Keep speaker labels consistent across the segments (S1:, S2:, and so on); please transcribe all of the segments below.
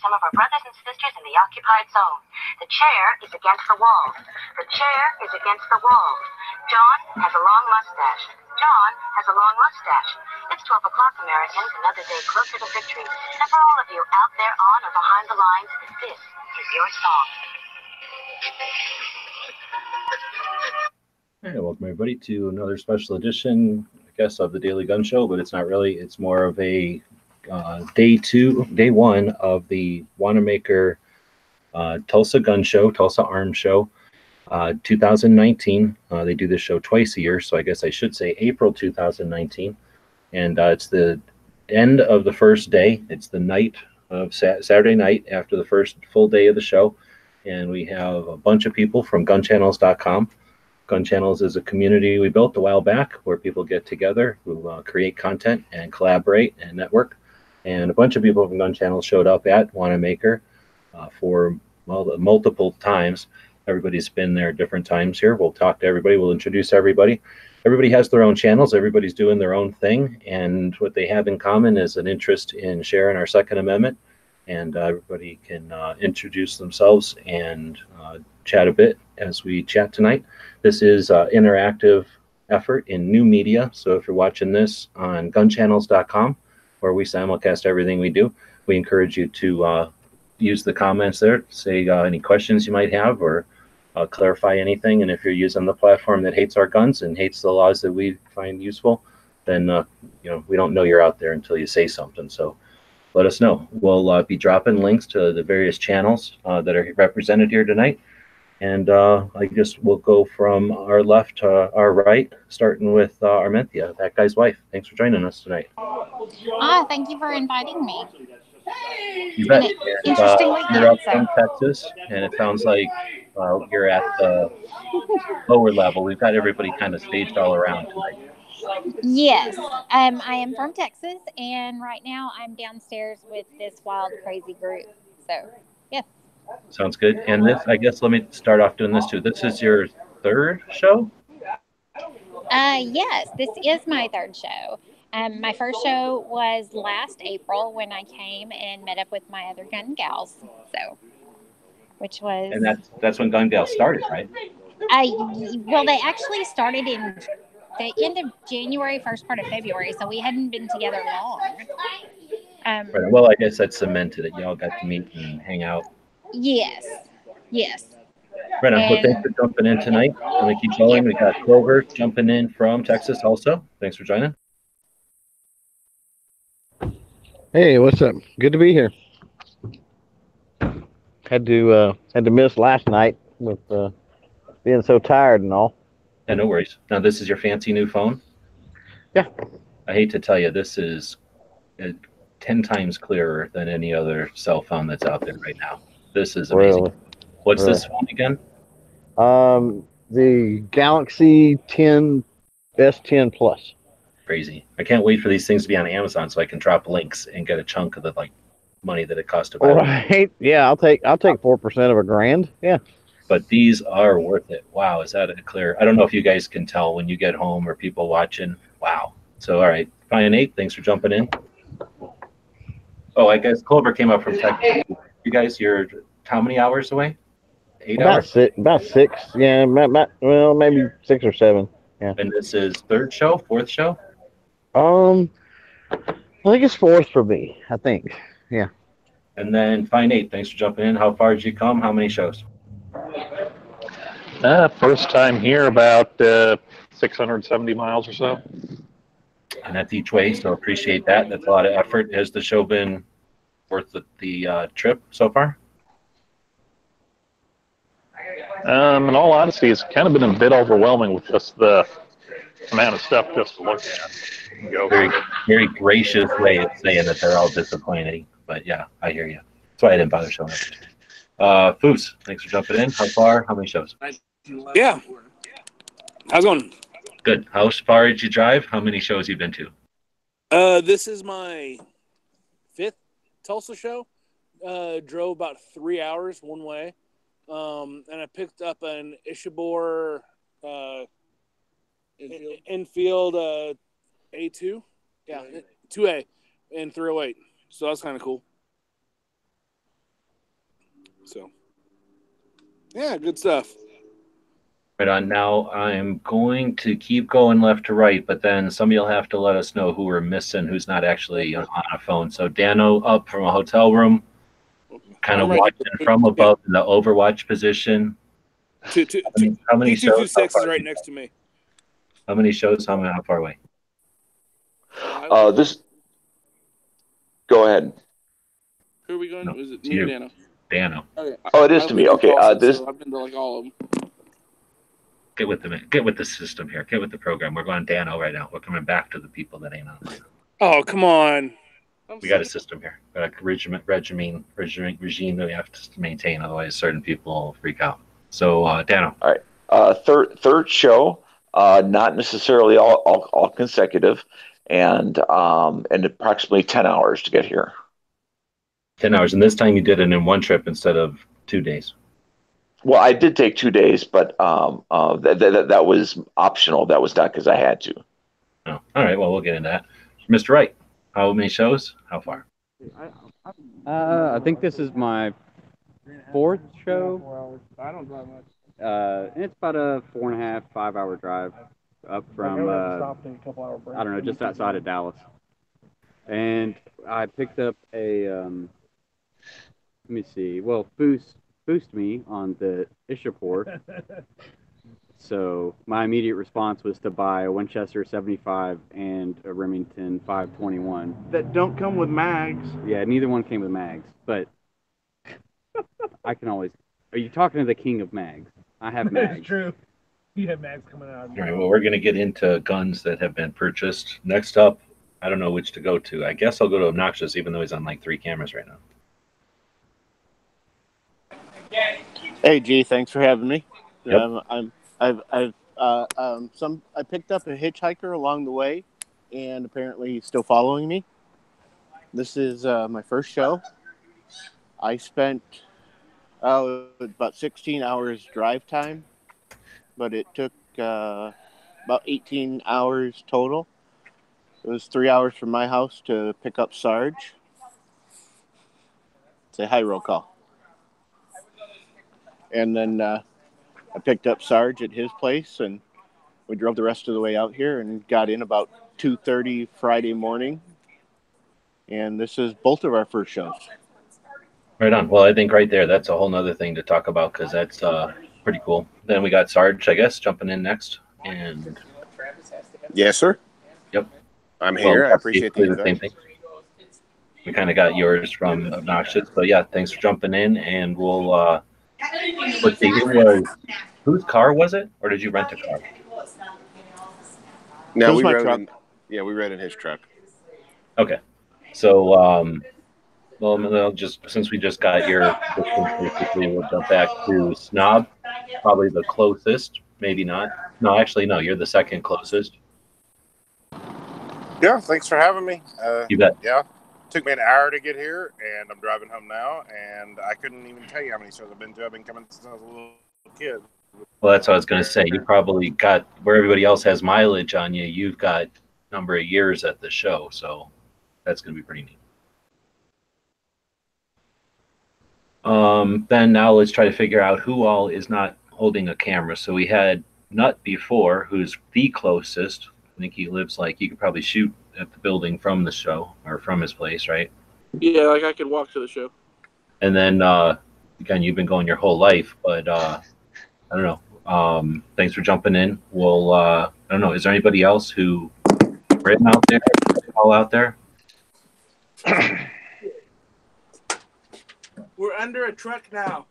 S1: some of our brothers and sisters in the occupied zone. The chair is against the wall. The chair is against the wall. John has a long mustache. John has a long mustache. It's 12 o'clock, Americans, another day closer to victory. And for all of you out there on or behind the lines, this is your song.
S2: Hey, welcome everybody to another special edition, I guess, of the Daily Gun Show, but it's not really. It's more of a uh, day two, day one of the Wanenmacher uh, Tulsa Gun Show, Tulsa Arms Show, uh, 2019. Uh, they do this show twice a year, so I guess I should say April 2019. And uh, it's the end of the first day. It's the night of Sa- Saturday night after the first full day of the show. And we have a bunch of people from gunchannels.com. Gun Channels is a community we built a while back where people get together, who uh, create content and collaborate and network. And a bunch of people from Gun Channels showed up at Wanenmacher uh, for well, multiple times. Everybody's been there different times here. We'll talk to everybody. We'll introduce everybody. Everybody has their own channels. Everybody's doing their own thing. And what they have in common is an interest in sharing our Second Amendment. And uh, everybody can uh, introduce themselves and uh, chat a bit as we chat tonight. This is an interactive effort in new media. So if you're watching this on gunchannels.com, where we simulcast everything we do, we encourage you to uh, use the comments there, say uh, any questions you might have, or uh, clarify anything. And if you're using the platform that hates our guns and hates the laws that we find useful, then uh, you know we don't know you're out there until you say something. So let us know. We'll uh, be dropping links to the various channels uh, that are represented here tonight. And uh, I guess we'll go from our left to our right, starting with uh, Armentia, that guy's wife. Thanks for joining us tonight.
S3: Ah, thank you for inviting me.
S2: You bet. And, uh, you're up from Texas, and it sounds like uh, you're at the lower level. We've got everybody kind of staged all around tonight.
S3: Yes, um, I am from Texas, and right now I'm downstairs with this wild, crazy group. So, yes,
S2: Sounds good. And this, I guess, let me start off doing this too. This is your third show.
S3: uh, yes, this is my third show. Um, my first show was last April when I came and met up with my other gun gals. So, which was
S2: And that's that's when Gun gals started, right?
S3: I well, they actually started in the end of January, first part of February, so we hadn't been together long. Um,
S2: Right. Well, I guess that cemented it. Y'all got to meet and hang out.
S3: Yes, yes.
S2: Right on. Well, thanks for jumping in tonight. Let me keep going. We got Clover jumping in from Texas also. Thanks for joining.
S4: Hey, what's up? Good to be here. Had to uh had to miss last night with uh being so tired and all.
S2: Yeah, no worries. Now, this is your fancy new phone?
S4: Yeah.
S2: I hate to tell you, this is uh, 10 times clearer than any other cell phone that's out there right now. This is amazing.
S4: Really.
S2: What's
S4: really.
S2: this one again?
S4: Um the Galaxy 10 S10 Plus.
S2: Crazy. I can't wait for these things to be on Amazon so I can drop links and get a chunk of the like money that it cost to buy.
S4: Right. Yeah, I'll take I'll take four percent of a grand. Yeah.
S2: But these are worth it. Wow, is that a clear? I don't know if you guys can tell when you get home or people watching. Wow. So all right, Fine Nate, thanks for jumping in. Oh, I guess Clover came up from Texas. You guys, you're how many hours away? Eight
S4: About
S2: hours.
S4: six about six. Yeah, about, about, well maybe six or seven. Yeah.
S2: And this is third show, fourth show.
S4: Um I think it's fourth for me, I think. Yeah.
S2: And then Fine Nate, thanks for jumping in. How far did you come? How many shows?
S5: Uh, first time here about uh, 670 miles or so.
S2: And that's each way, so appreciate that. That's a lot of effort. Has the show been worth the, the uh, trip so far?
S5: Um, in all honesty, it's kind of been a bit overwhelming with just the amount of stuff just to look at. Go.
S2: very very gracious way of saying that they're all disappointing. But yeah, I hear you. That's why I didn't bother showing up. Uh, Foos, thanks for jumping in. How far? How many shows?
S6: Yeah. How's it going?
S2: Good. How far did you drive? How many shows you been to?
S6: Uh, this is my fifth Tulsa show. Uh, drove about three hours one way, um, and I picked up an Ishapore uh,
S7: Enfield.
S6: Enfield uh, A two, yeah, two A, and three hundred eight. So that's kind of cool. So, yeah, good stuff.
S2: Right on. Now I'm going to keep going left to right, but then somebody will have to let us know who we're missing, who's not actually on a phone. So Dano up from a hotel room, kind of
S6: I'm right
S2: watching
S6: here.
S2: from above in the Overwatch position.
S6: Two two
S2: I mean, how many
S6: two two two
S2: shows? How
S6: six is right next to me.
S2: how many shows? How, many, how far away?
S7: Uh, this. Go ahead.
S6: Who are we going?
S2: No,
S6: Is it
S2: it's
S6: me or. Dano?
S2: Dano,
S6: Okay.
S7: Oh, it is
S6: I've
S7: to me. Okay. Uh, this.
S6: so I've been to like all of them.
S2: Get with the get with the system here. Get with the program. We're going Dano right now. We're coming back to the people that ain't on.
S6: Oh come on! I'm
S2: We got a system here. We got a regime, regime, regime, regime that we have to maintain. Otherwise, certain people will freak out. So, uh, Dano,
S7: Uh, third third show, uh, not necessarily all, all, all consecutive, and um, and approximately ten hours to get here.
S2: 10 hours. And this time you did it in one trip instead of two days.
S7: Well, I did take two days, but um, uh, that, that that was optional. That was not because I had to.
S2: Oh, all right. Well, we'll get into that. Mr. Wright, how many shows? How far?
S8: Uh, I think this is my fourth show.
S6: I don't drive much.
S8: Uh, and it's about a four and a half, five hour drive up from, uh, I don't know, just outside of Dallas. And I picked up a, um, let me see, well, Boost, Boost me on the Ishapore. so my immediate response was to buy a Winchester 75 and a Remington 521.
S9: that don't come with mags.
S8: Yeah, neither one came with mags, but I can always. Are you talking to the king of mags? I have mags.
S9: That's true. You have mags coming out.
S2: All right. Well, we're going to get into guns that have been purchased. Next up, I don't know which to go to. I guess I'll go to Obnoxious, even though he's on like three cameras right now.
S10: Hey, G, thanks for having me.
S2: Yep.
S10: Um, I'm, I've, I've, uh, um, some, I picked up a hitchhiker along the way, and apparently he's still following me. This is uh, my first show. I spent oh about 16 hours drive time, but it took uh, about 18 hours total. It was three hours from my house to pick up Sarge. Say hi, roll call. And then uh, I picked up Sarge at his place, and we drove the rest of the way out here and got in about 2:30 Friday morning. And this is both of our first shows.
S2: Right on. Well, I think right there, that's a whole nother thing to talk about because that's uh, pretty cool. Then we got Sarge, I guess, jumping in next. And
S11: Yes, sir.
S2: Yep.
S11: I'm here.
S2: well,
S11: I appreciate the
S2: the same thing. We kind of got yours from Obnoxious. But yeah, thanks for jumping in. And we'll, uh, let's it was, whose car was it? Or did you rent a car?
S11: No, we
S10: my
S11: rode
S10: truck?
S11: in. Yeah, we rode in his truck.
S2: Okay. So, um, well, I'll just since we just got here, we'll jump back to Snob, probably the closest, maybe not. No, actually, no, you're the second closest.
S11: Yeah, thanks for having me. Uh,
S2: You bet.
S11: yeah, took me an hour to get here, and I'm driving home now. And I couldn't even tell you how many shows I've been to. I've been coming since I was a little kid.
S2: Well, that's what I was going to say. You probably got where everybody else has mileage on you. You've got number of years at the show, so that's going to be pretty neat. Um, then now let's try to figure out who all is not holding a camera. So we had Nut before, who's the closest. I think he lives like you could probably shoot at the building from the show or from his place, right?
S6: Yeah, like I could walk to the show.
S2: And then uh, again, you've been going your whole life, but uh, I don't know. Um, thanks for jumping in. We'll uh, I don't know. Is there anybody else who written out there, all out there?
S6: We're under a truck now.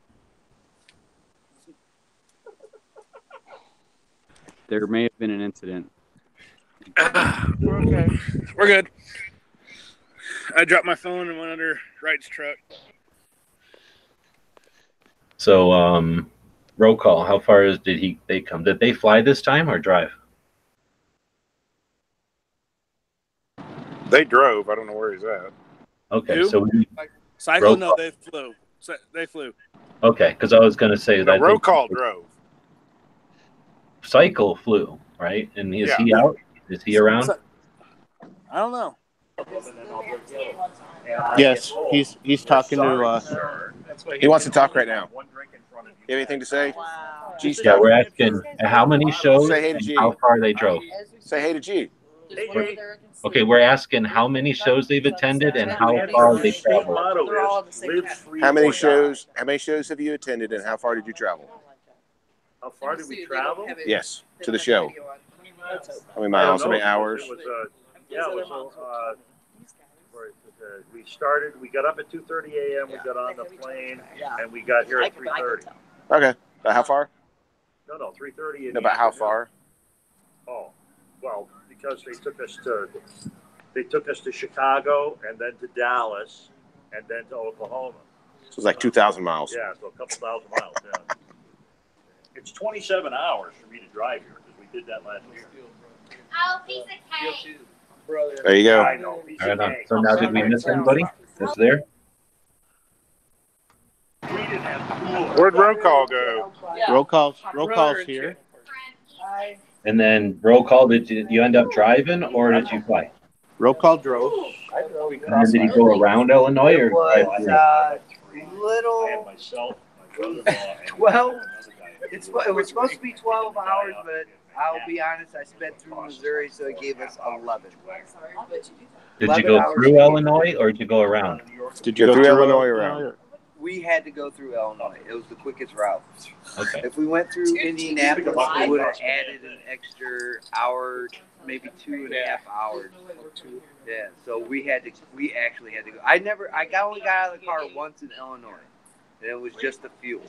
S8: There may have been an incident.
S6: We're okay. We're good. I dropped my phone and went under Wright's truck.
S2: So um, roll call. How far is did he they come? Did they fly this time or drive?
S11: They drove. I don't know where he's at.
S2: Okay,
S6: Who?
S2: so we,
S6: Cycle?
S2: Roll
S6: No,
S2: call.
S6: they flew. Cy- They flew.
S2: okay, because I was gonna say
S11: No,
S2: that
S11: roll call drove.
S2: cycle flew right, and is
S11: Yeah.
S2: he out? Is he around?
S6: I don't know.
S10: Yes, he's he's talking to. Uh,
S11: He wants to talk right now. You have anything to say? G
S2: Yeah, we're asking how many shows
S11: Say hey to
S2: and
S11: G.
S2: how far they drove.
S11: Say hey to G.
S2: Okay, we're asking how many shows they've attended and how far they traveled.
S11: How many shows? How many shows have you attended, and how far did you travel?
S12: How far did we travel?
S11: Yes, to the show. How many miles? How many hours?
S12: It was, uh, yeah, it was, uh, uh, we started, we got up at two thirty AM, we got on the plane, and we got here at three thirty.
S11: Okay. About how far?
S12: No, no, three thirty.
S11: No, about how far?
S12: Oh, well, because they took us to, they took us to Chicago and then to Dallas and then to Oklahoma.
S11: So it's like two thousand miles.
S12: Yeah, so a couple thousand miles, yeah. It's twenty-seven hours for me to drive here, because we did that last year.
S3: Oh, piece of cake.
S11: There you go.
S12: I know. piece
S2: Right on. So now did we miss anybody that's there?
S11: Where'd roll call go?
S10: roll calls. Roll calls here.
S2: And then roll call, did you, you end up driving or did you fly?
S10: Roll call drove.
S2: And then did he go around Illinois or drive
S13: was
S2: through?
S13: uh,
S12: I had
S13: little
S12: myself, my brother-in-law,
S13: twelve. It's it was supposed to be twelve hours, but I'll be honest, I sped through Missouri, so it gave us eleven.
S2: Did you go through Illinois or did you go around?
S11: Did you go through Illinois or around?
S13: We had to go through Illinois. It was the quickest route.
S2: Okay.
S13: If we went through Indianapolis, we would have added an extra hour, maybe two and a half hours. Yeah, so we had to. We actually had to go. I never. I got only got out of the car once in Illinois, and it was just the fuel.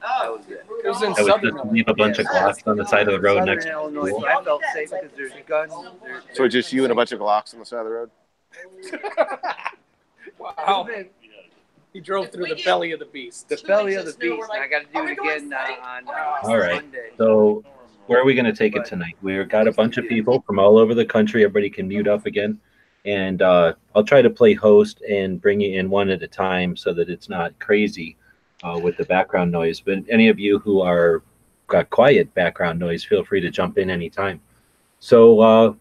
S13: That was it.
S14: It was in
S2: That was
S14: Southern
S2: just leave a bunch of Glocks on the side of the road
S13: Southern
S2: next to the
S13: Illinois,
S2: school.
S13: so I felt safe because there's guns. There,
S11: So just you and a bunch of Glocks on the side of the road?
S14: Wow. He drove through the belly of the beast.
S13: the belly of the beast. and I got to do it again uh, on uh,
S2: All right.
S13: Monday.
S2: So where are we going to take it tonight? We've got a bunch of people from all over the country. Everybody can mute up again. And uh, I'll try to play host and bring you in one at a time so that it's not crazy uh, with the background noise. But any of you who are got quiet background noise, feel free to jump in anytime. So uh,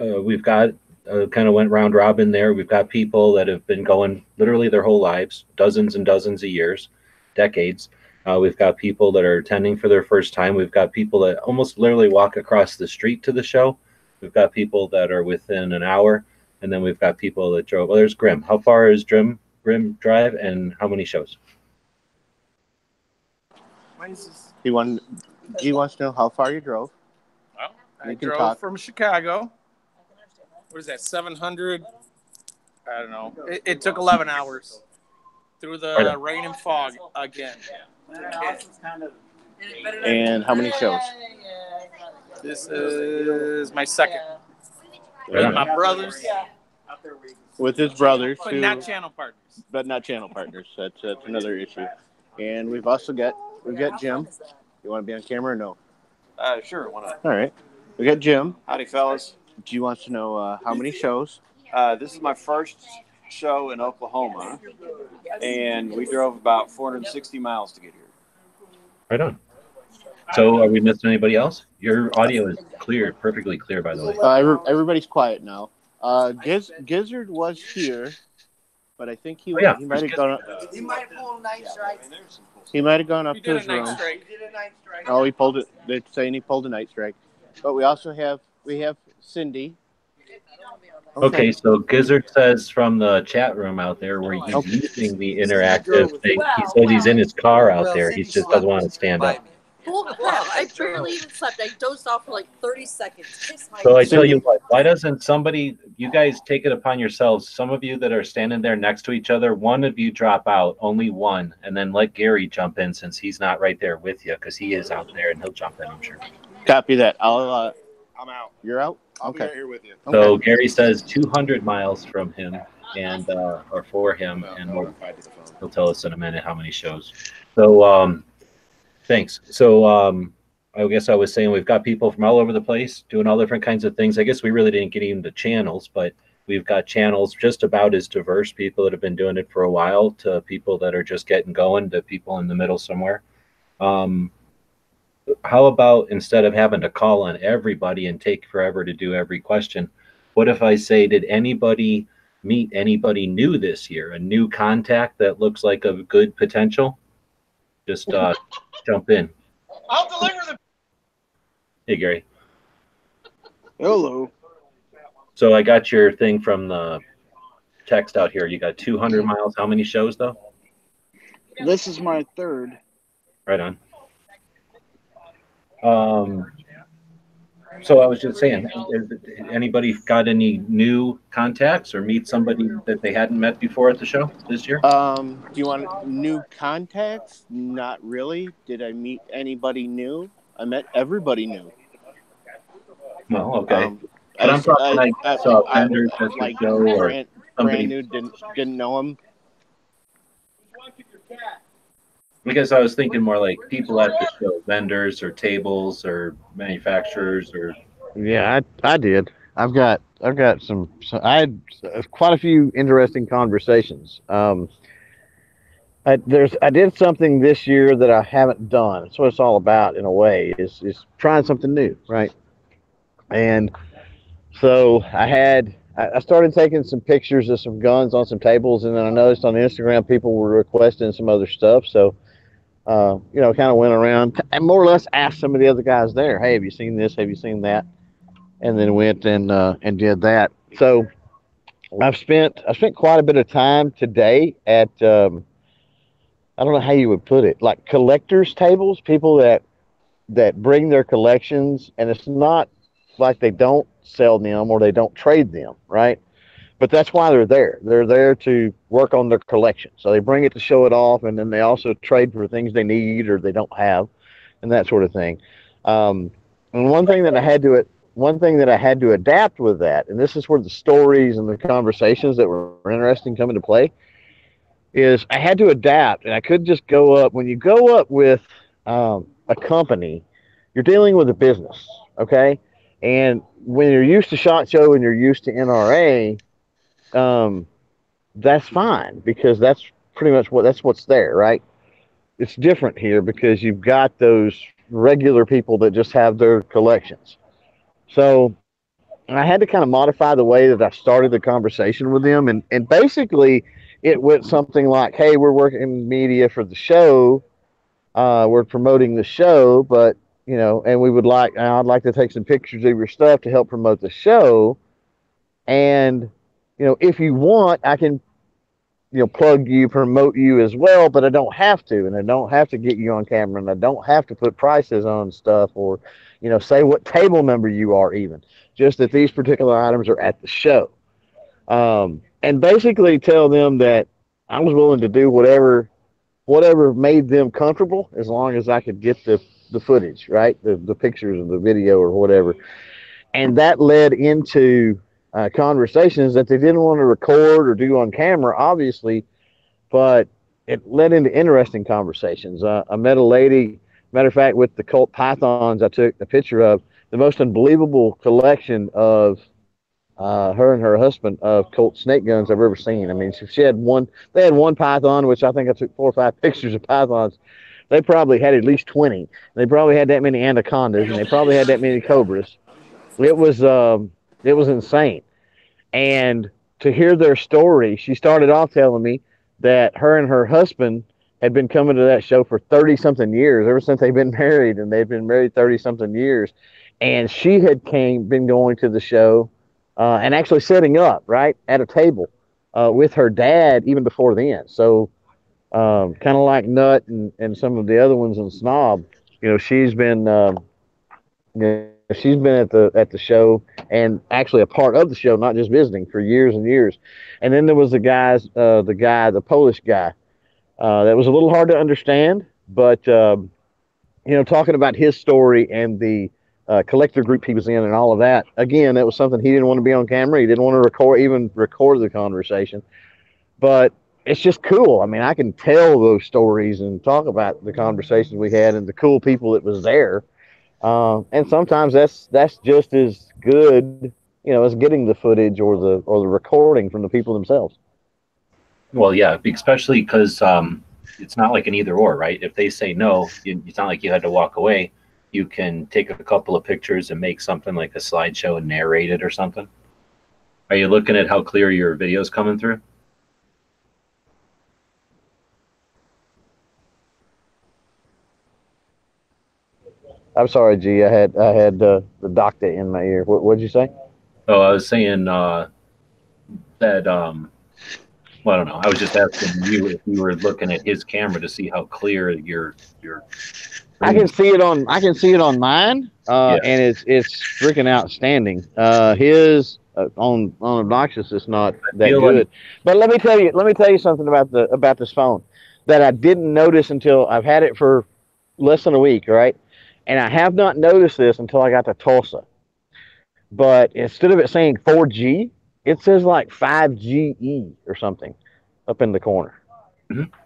S2: uh, we've got uh, kind of went round robin there. We've got people that have been going literally their whole lives, dozens and dozens of years, decades. Uh, we've got people that are attending for their first time. We've got people that almost literally walk across the street to the show. We've got people that are within an hour, and then we've got people that drove. Well, there's Grim. How far is Grim Grim Drive, and how many shows?
S10: He won. G wants to know how far you drove.
S14: Well, I
S10: You can
S14: drove
S10: talk.
S14: from Chicago. What is that? Seven hundred. I don't know. It, it took eleven hours through the rain and fog again.
S10: And how many shows?
S14: This is my second.
S2: Right on.
S14: My brothers,
S10: With his brothers,
S14: but
S10: who,
S14: not channel partners.
S10: but not channel partners. That's that's another issue. And we've also got we've got Jim. You want to be on camera or no?
S15: Uh, sure, why not?
S10: All right. We got Jim.
S15: Howdy, fellas.
S10: Do you want to know uh, how many shows.
S15: Uh, this is my first show in Oklahoma, and we drove about 460 miles to get here.
S2: Right on. So, are we missing anybody else? Your audio is clear, perfectly clear, by the way.
S10: Uh, everybody's quiet now. Uh, Giz, Gizzard was here, but I think he
S2: Oh, yeah.
S10: he might have gone up,
S13: He might have pulled a night strike.
S10: he might have gone up to his room.
S13: He did a night strike.
S10: Oh, he pulled it. They're saying he pulled a night strike. But we also have we have Cindy.
S2: Okay, so Gizzard says from the chat room out there where he's
S10: Okay.
S2: using the interactive thing, he says he's in his car out there. He just doesn't want to stand up.
S16: Holy crap! I barely even slept. I dozed off for like 30 seconds. Kiss my
S2: So I tell you what, why doesn't somebody, you guys take it upon yourselves, some of you that are standing there next to each other, one of you drop out, only one, and then let Gary jump in since he's not right there with you because he is out there and he'll jump in, I'm sure.
S10: Copy that. I'll. Uh,
S11: I'm out.
S10: you're out.
S11: I'll be
S10: Okay.
S11: right here with you.
S2: So
S10: Okay.
S2: Gary says 200 miles from him and, uh, or for him, and we'll He'll tell us in a minute how many shows. So, um, thanks. So, um, I guess I was saying we've got people from all over the place doing all different kinds of things. I guess we really didn't get even channels, but we've got channels just about as diverse people that have been doing it for a while to people that are just getting going to people in the middle somewhere. Um, how about instead of having to call on everybody and take forever to do every question, What if I say, did anybody meet anybody new this year? A new contact that looks like a good potential? Just uh, jump in.
S14: I'll deliver the.
S2: Hey, Gary.
S14: Hello.
S2: So I got your thing from the text out here. You got 200 miles. How many shows though?
S14: This is my third.
S2: Right on. Um, so I was just saying, is, anybody got any new contacts or meet somebody that they hadn't met before at the show this year?
S10: Um, do you want new contacts? Not really. Did I meet anybody new? I met everybody new.
S2: Well, okay.
S10: Um,
S2: but I'm talking like
S10: I-
S2: so
S10: I-
S2: vendors at the
S10: like
S2: or
S10: brand,
S2: somebody.
S10: brand new didn't didn't know him.
S2: Because I was thinking more like people at the show, vendors or tables or manufacturers or
S4: Yeah, I, I did. I've got I've got some. So I had quite a few interesting conversations. Um, I, there's I did something this year that I haven't done. That's what it's all about in a way. Is is trying something new, right? And so I had I I started taking some pictures of some guns on some tables, and then I noticed on Instagram people were requesting some other stuff. So uh, you know, kind of went around and more or less asked some of the other guys there, "Hey, have you seen this? Have you seen that?" And then went and uh, and did that. So I've spent I spent quite a bit of time today at um, I don't know how you would put it, like collectors tables, people that that bring their collections, and it's not like they don't sell them or they don't trade them, right? But that's why they're there. They're there to work on their collection. So they bring it to show it off, and then they also trade for things they need or they don't have, and that sort of thing. Um, and one thing that I had to one thing that I had to adapt with that, and this is where the stories and the conversations that were interesting come into play, is I had to adapt, and I couldn't just go up. When you go up with um, a company, you're dealing with a business, okay? And when you're used to Shot Show and you're used to NRA, um, that's fine because that's pretty much what that's what's there, right? It's different here because you've got those regular people that just have their collections. So I had to kind of modify the way that I started the conversation with them, and and basically it went something like, "Hey, we're working in media for the show. Uh, we're promoting the show, but you know, and we would like, I'd like to take some pictures of your stuff to help promote the show, and you know, if you want, I can, you know, plug you, promote you as well, but I don't have to, and I don't have to get you on camera, and I don't have to put prices on stuff or, you know, say what table number you are, even just that these particular items are at the show, um, and basically tell them that I was willing to do whatever, whatever made them comfortable, as long as I could get the the footage, right, the the pictures of the video or whatever, and that led into uh, conversations that they didn't want to record or do on camera, obviously, but it led into interesting conversations. Uh, I met a lady, matter of fact, with the Colt Pythons I took a picture of, the most unbelievable collection of uh, her and her husband of Colt snake guns I've ever seen. I mean, she had one, they had one Python, which I think I took four or five pictures of Pythons. They probably had at least 20. They probably had that many anacondas and they probably had that many cobras. It was, um, it was insane. And to hear their story, she started off telling me that her and her husband had been coming to that show for 30 something years, ever since they've been married, and they've been married 30 something years. And she had came been going to the show uh, and actually setting up right at a table uh, with her dad even before then. So um, kind of like Nut and, and some of the other ones in Snob, you know, she's been um, you she's been at the at the show and actually a part of the show, not just visiting for years and years. And then there was the guys, uh, the guy, the Polish guy, uh, that was a little hard to understand, but um, you know, talking about his story and the uh, collector group he was in and all of that. Again, that was something he didn't want to be on camera. He didn't want to record, even record the conversation. But it's just cool. I mean, I can tell those stories and talk about the conversations we had and the cool people that was there. Uh, and sometimes that's that's just as good, you know, as getting the footage or the or the recording from the people themselves.
S2: Well, yeah, especially because um, it's not like an either or, right? If they say no, it's not like you had to walk away. You can take a couple of pictures and make something like a slideshow and narrate it or something. Are you looking at how clear your video is coming through?
S4: I'm sorry, G. I had I had uh, the doctor in my ear. What what'd you say?
S2: Oh, I was saying uh, that. Um, well, I don't know. I was just asking you if you were looking at his camera to see how clear your your.
S4: I can see it on I can see it on mine, uh, and it's it's freaking outstanding. Uh, his uh, on on obnoxious is not that good.
S2: like-
S4: But let me tell you let me tell you something about the about this phone that I didn't notice until I've had it for less than a week, right? And I have not noticed this until I got to Tulsa. But instead of it saying 4G, it says like 5GE or something up in the corner.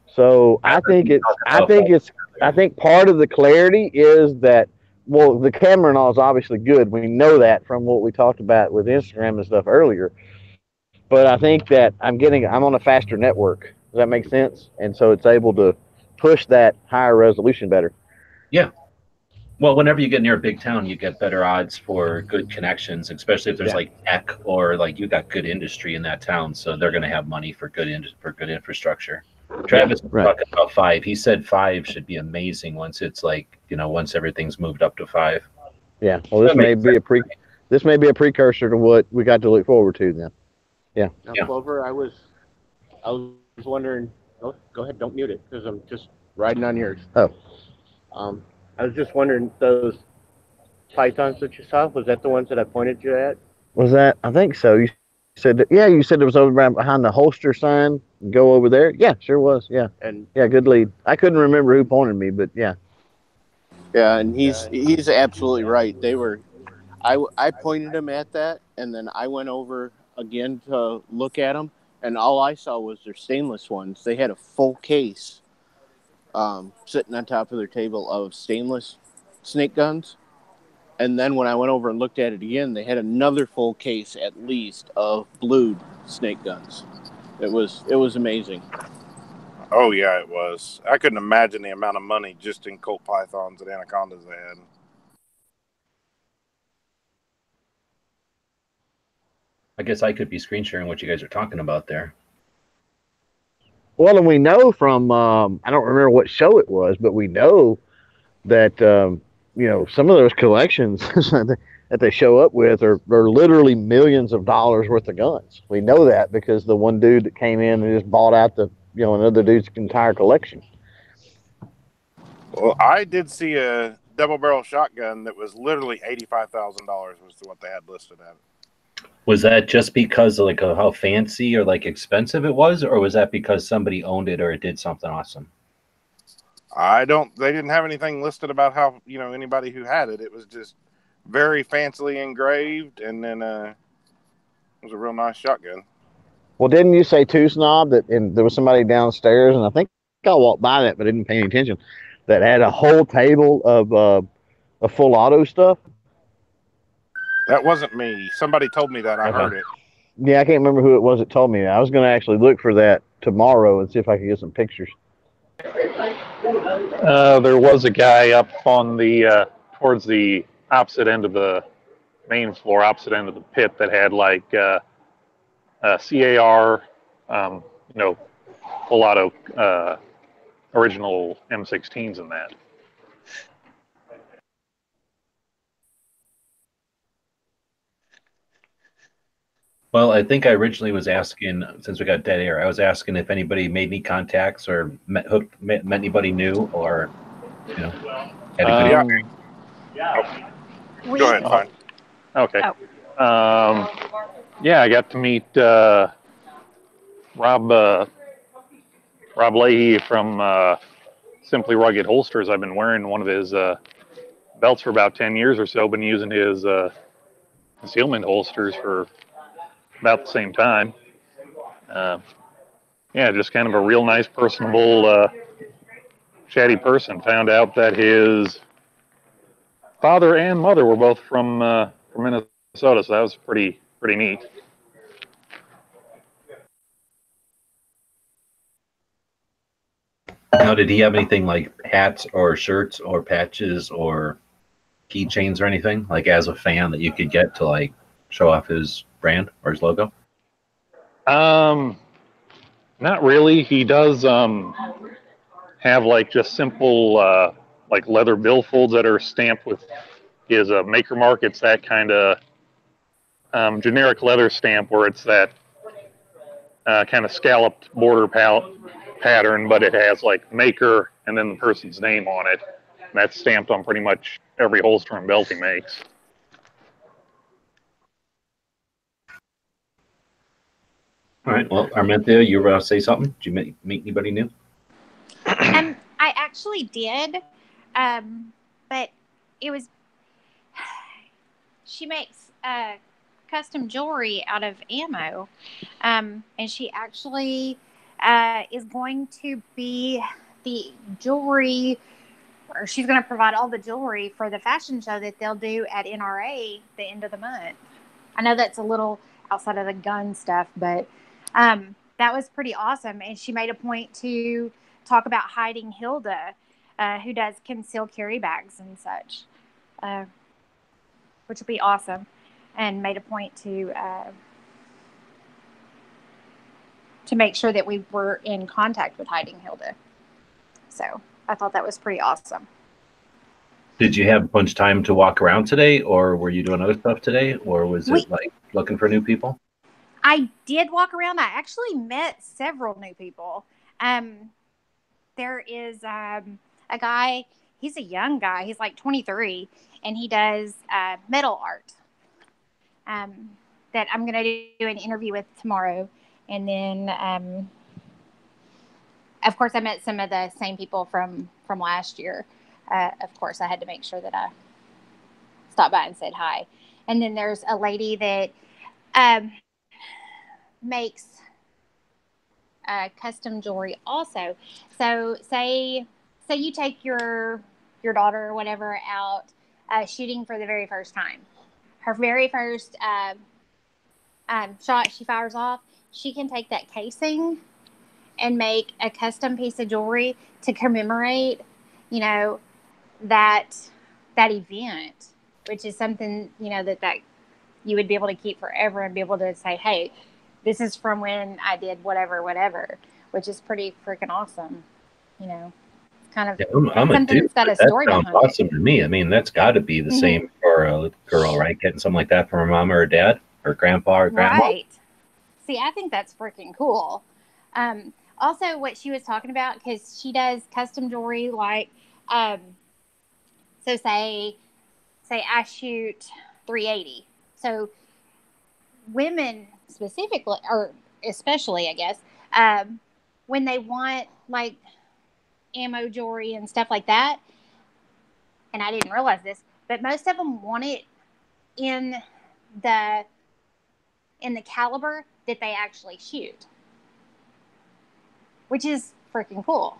S4: So I think it's I think it's I think part of the clarity is that well the camera and all is obviously good. We know that from what we talked about with Instagram and stuff earlier. But I think that I'm getting I'm on a faster network. Does that make sense? And so it's able to push that higher resolution better.
S2: Yeah. Well, whenever you get near a big town, you get better odds for good connections, especially if there's
S4: Yeah.
S2: like tech or like you got good industry in that town, so they're going to have money for good in, for good infrastructure. Travis was
S4: right.
S2: talking about five. He said five should be amazing once it's like you know once everything's moved up to five.
S4: Yeah. Well this
S2: That
S4: may
S2: makes
S4: be a pre this may be a precursor to what we got to look forward to then. Yeah.
S10: Now, Clover, I was, I was wondering. Go, go ahead, don't mute it because I'm just riding on yours.
S4: Oh.
S10: Um, I was just wondering those pythons that you saw. Was that the ones that I pointed you at?
S4: Was that? I think so. You said, that, yeah, you said it was over right behind the holster sign. Go over there. Yeah, sure was. Yeah,
S10: And
S4: yeah, good lead. I couldn't remember who pointed me, but yeah,
S10: yeah, and he's he's absolutely right. They were, I I pointed him at that, and then I went over again to look at them, and all I saw was their stainless ones. They had a full case, um, sitting on top of their table of stainless snake guns. And then when I went over and looked at it again, they had another full case at least of blued snake guns. It was it was amazing.
S11: Oh yeah, it was. I couldn't imagine the amount of money just in Colt pythons and anacondas they had.
S2: I guess I could be screen sharing what you guys are talking about there.
S4: Well, and we know from um, I don't remember what show it was, but we know that um, you know some of those collections that they show up with are, are literally millions of dollars worth of guns. We know that because the one dude that came in and just bought out the you know another dude's entire collection.
S11: Well, I did see a double barrel shotgun that was literally eighty five thousand dollars was what they had listed at.
S2: Was that just because of like of how fancy or like expensive it was, or was that because somebody owned it or it did something awesome?
S11: I don't. They didn't have anything listed about how you know anybody who had it. It was just very fancily engraved, and then uh, it was a real nice shotgun.
S4: Well, didn't you say too snob that and there was somebody downstairs and I think I walked by that but didn't pay any attention that had a whole table of uh, of full auto stuff.
S11: That wasn't me. Somebody told me that. I
S4: Okay.
S11: heard it.
S4: Yeah, I can't remember who it was that told me that. I was going to actually look for that tomorrow and see if I could get some pictures.
S5: Uh, there was a guy up on the uh, towards the opposite end of the main floor, opposite end of the pit, that had like uh, uh, CAR, um, you know, full auto uh, original M16s in that.
S2: Well, I think I originally was asking, since we got dead air, I was asking if anybody made any contacts or met, hooked, met, met anybody new or, you know, had a good
S5: Um,
S16: We,
S11: Go ahead, fine.
S5: Okay. Um, yeah, I got to meet uh, Rob uh, Rob Leahy from uh, Simply Rugged Holsters. I've been wearing one of his uh, belts for about ten years or so. Been using his uh, concealment holsters for about the same time. Uh, yeah, just kind of a real nice, personable, uh, chatty person. Found out that his father and mother were both from uh, from Minnesota, so that was pretty pretty neat.
S2: Now, did he have anything like hats or shirts or patches or keychains or anything like as a fan that you could get to like show off his brand or his logo?
S5: Um, not really. He does um have like just simple uh like leather billfolds that are stamped with his uh, maker mark. It's that kind of um, generic leather stamp where it's that uh, kind of scalloped border pattern, but it has like maker and then the person's name on it. And that's stamped on pretty much every holster and belt he makes.
S2: All right. Well, Armenthea, you were about to say something? Did you meet, meet anybody new?
S3: Um, I actually did, um, but it was. She makes uh, custom jewelry out of ammo, um, and she actually uh, is going to be the jewelry, or she's going to provide all the jewelry for the fashion show that they'll do at NRA the end of the month. I know that's a little outside of the gun stuff, but um, that was pretty awesome. And she made a point to talk about hiding Hilda, uh, who does concealed carry bags and such, uh, which will be awesome. And made a point to uh, to make sure that we were in contact with hiding Hilda. So I thought that was pretty awesome.
S2: Did you have a bunch of time to walk around today, or were you doing other stuff today, or was
S3: We-
S2: it like looking for new people?
S3: I did walk around. I actually met several new people. Um, there is um, a guy. He's a young guy. He's like 23, and he does uh, metal art. Um, that I'm going to do an interview with tomorrow, and then um, of course I met some of the same people from from last year. Uh, of course, I had to make sure that I stopped by and said hi. And then there's a lady that um, makes uh, custom jewelry also. So say say you take your your daughter or whatever out uh, shooting for the very first time. Her very first uh, um, shot she fires off, she can take that casing and make a custom piece of jewelry to commemorate, you know, that that event, which is something you know that that you would be able to keep forever and be able to say, hey, this is from when I did whatever, whatever, which is pretty freaking awesome. You know, it's kind of
S2: Yeah, I'm, I'm a
S3: something
S2: dude.
S3: that's got a
S2: That
S3: story
S2: sounds
S3: behind it.
S2: awesome to me. I mean, that's got to be the
S3: Mhm.
S2: same for a girl, right? Getting something like that from her mom or her dad or grandpa or grandma.
S3: Right. See, I think that's freaking cool. Um, also, what she was talking about, because she does custom jewelry, like, um, so say, say I shoot 380. So women specifically, or especially, I guess, um, when they want like ammo jewelry and stuff like that, and I didn't realize this, but most of them want it in the in the caliber that they actually shoot, which is freaking cool.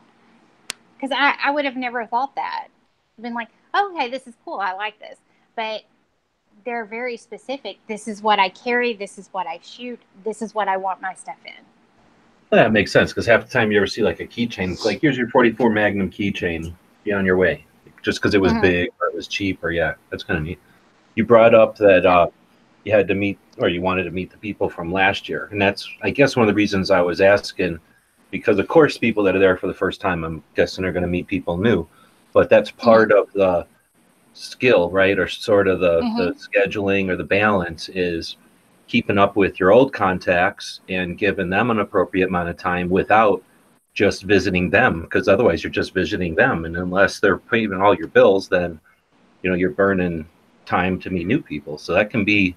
S3: Because I, I would have never thought that. I've been like, oh, okay, this is cool. I like this. But they're very specific. This is what I carry. This is what I shoot. This is what I want my stuff in.
S2: Well, that makes sense because half the time you ever see like a keychain, it's like here's your 44 Magnum keychain. Be on your way, just because it was
S3: Mhm.
S2: big or it was cheap or yeah, that's kind of neat. You brought up that uh, you had to meet or you wanted to meet the people from last year, and that's I guess one of the reasons I was asking because of course people that are there for the first time, I'm guessing are going to meet people new, but that's part of the skill, right, or sort of the, the mm-hmm. scheduling or the balance is keeping up with your old contacts and giving them an appropriate amount of time without just visiting them because otherwise you're just visiting them. And unless they're paying all your bills then you know you're burning time to meet new people. So that can be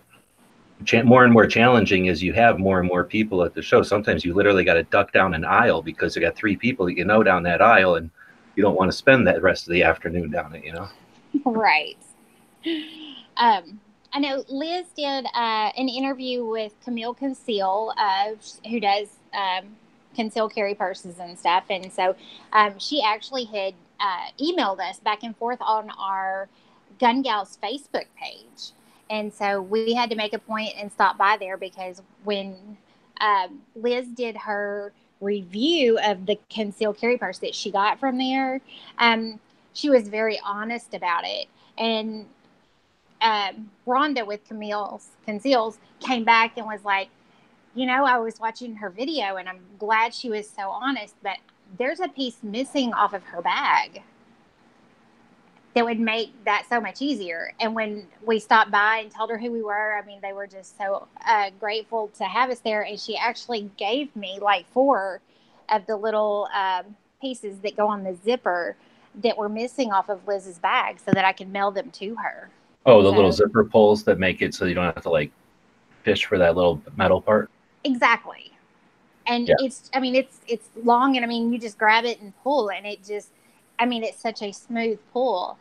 S2: cha- more and more challenging as you have more and more people at the show. Sometimes you literally got to duck down an aisle because you got three people that you know down that aisle and you don't want to spend that rest of the afternoon down it you know
S3: right. Um, I know Liz did uh, an interview with Camille Conceal, uh, who does um, conceal carry purses and stuff. And so um, she actually had uh, emailed us back and forth on our Gun Gals Facebook page. And so we had to make a point and stop by there because when um, Liz did her review of the concealed carry purse that she got from there, um, she was very honest about it. And um, Rhonda with Camille's Conceals came back and was like, you know, I was watching her video and I'm glad she was so honest, but there's a piece missing off of her bag that would make that so much easier. And when we stopped by and told her who we were, I mean, they were just so uh, grateful to have us there. And she actually gave me like four of the little um, pieces that go on the zipper that were missing off of Liz's bag so that I could mail them to her.
S2: Oh, the
S3: So-
S2: little zipper pulls that make it so you don't have to like fish for that little metal part.
S3: Exactly. And
S2: Yeah.
S3: it's I mean it's it's long and I mean you just grab it and pull and it just I mean it's such a smooth pull.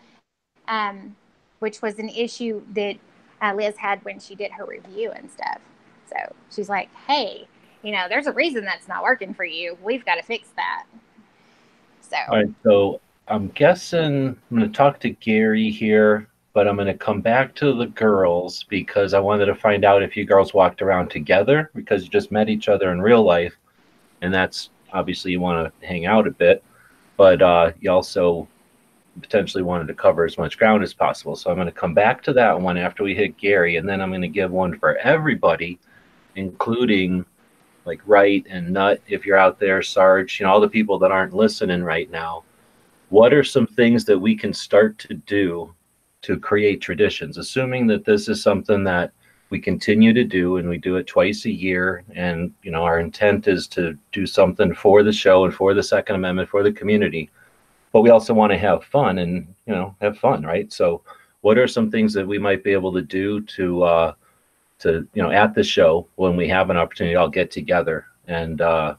S3: Um which was an issue that uh, Liz had when she did her review and stuff. So she's like, "Hey, you know, there's a reason that's not working for you. We've got to fix that." So
S2: All right, so I'm guessing I'm going to talk to Gary here, but I'm going to come back to the girls because I wanted to find out if you girls walked around together because you just met each other in real life, and that's obviously you want to hang out a bit, but uh, you also potentially wanted to cover as much ground as possible. So I'm going to come back to that one after we hit Gary, and then I'm going to give one for everybody, including like Wright and Nut, if you're out there, Sarge, you know, all the people that aren't listening right now. What are some things that we can start to do to create traditions, assuming that this is something that we continue to do and we do it twice a year and you know our intent is to do something for the show and for the second amendment for the community but we also want to have fun and you know have fun right? So what are some things that we might be able to do to uh to you know at the show when we have an opportunity to all get together and uh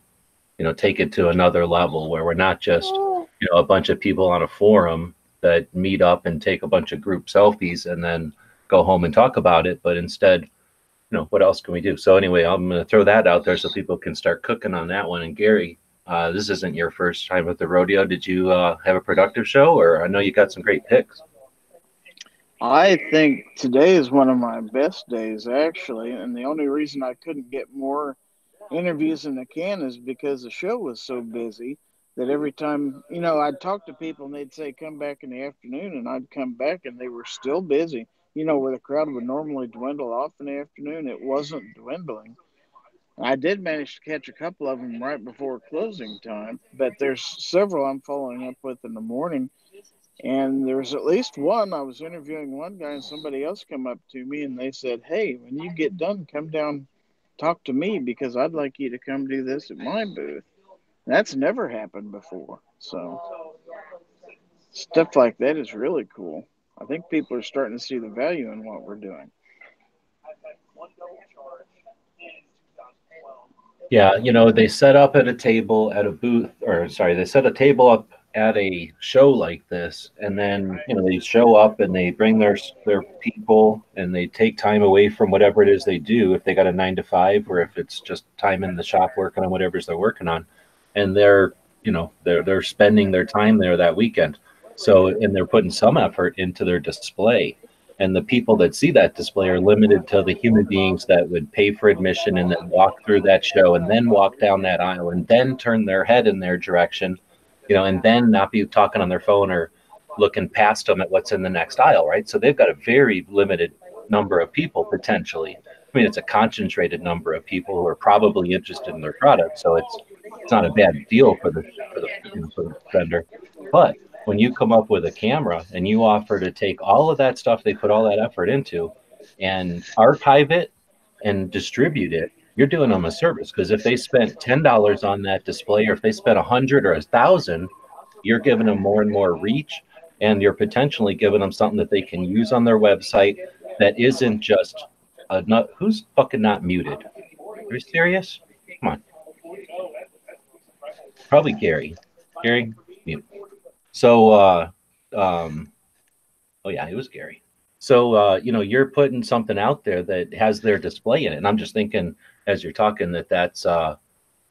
S2: you know take it to another level where we're not just you know a bunch of people on a forum that meet up and take a bunch of group selfies and then go home and talk about it but instead you know what else can we do? So anyway i'm going to throw that out there so people can start cooking on that one. And gary uh, this isn't your first time at the rodeo. Did you uh, have a productive show? Or i know you got some great picks.
S17: I think today is one of my best days, actually. And the only reason I couldn't get more interviews in the can is because the show was so busy that every time, you know, I'd talk to people and they'd say, come back in the afternoon. And I'd come back and they were still busy. You know, where the crowd would normally dwindle off in the afternoon, it wasn't dwindling. I did manage to catch a couple of them right before closing time, but there's several I'm following up with in the morning. And there was at least one, I was interviewing one guy, and somebody else come up to me and they said, Hey, when you get done, come down, talk to me because I'd like you to come do this at my booth. That's never happened before. So stuff like that is really cool. I think people are starting to see the value in what we're doing.
S2: Yeah, you know, they set up at a table at a booth, or sorry, they set a table up at a show like this, and then you know they show up and they bring their their people and they take time away from whatever it is they do, if they got a nine to five or if it's just time in the shop working on whatever it is they're working on, and they're you know they're they're spending their time there that weekend, so and they're putting some effort into their display. And the people that see that display are limited to the human beings that would pay for admission and then walk through that show and then walk down that aisle and then turn their head in their direction you know and then not be talking on their phone or looking past them at what's in the next aisle right? So they've got a very limited number of people potentially. I mean it's a concentrated number of people who are probably interested in their product. So it's it's not a bad deal for the for the, you know, for the vendor. But when you come up with a camera and you offer to take all of that stuff they put all that effort into and archive it and distribute it you're doing them a service. Because if they spent $10 on that display or if they spent a 100 or a thousand you're giving them more and more reach and you're potentially giving them something that they can use on their website that isn't just a nut who's fucking not muted? Are you serious? Come on probably gary gary mute so, uh, um, oh yeah, it was Gary. So, uh, you know, you're putting something out there that has their display in it, and I'm just thinking as you're talking that that's, uh,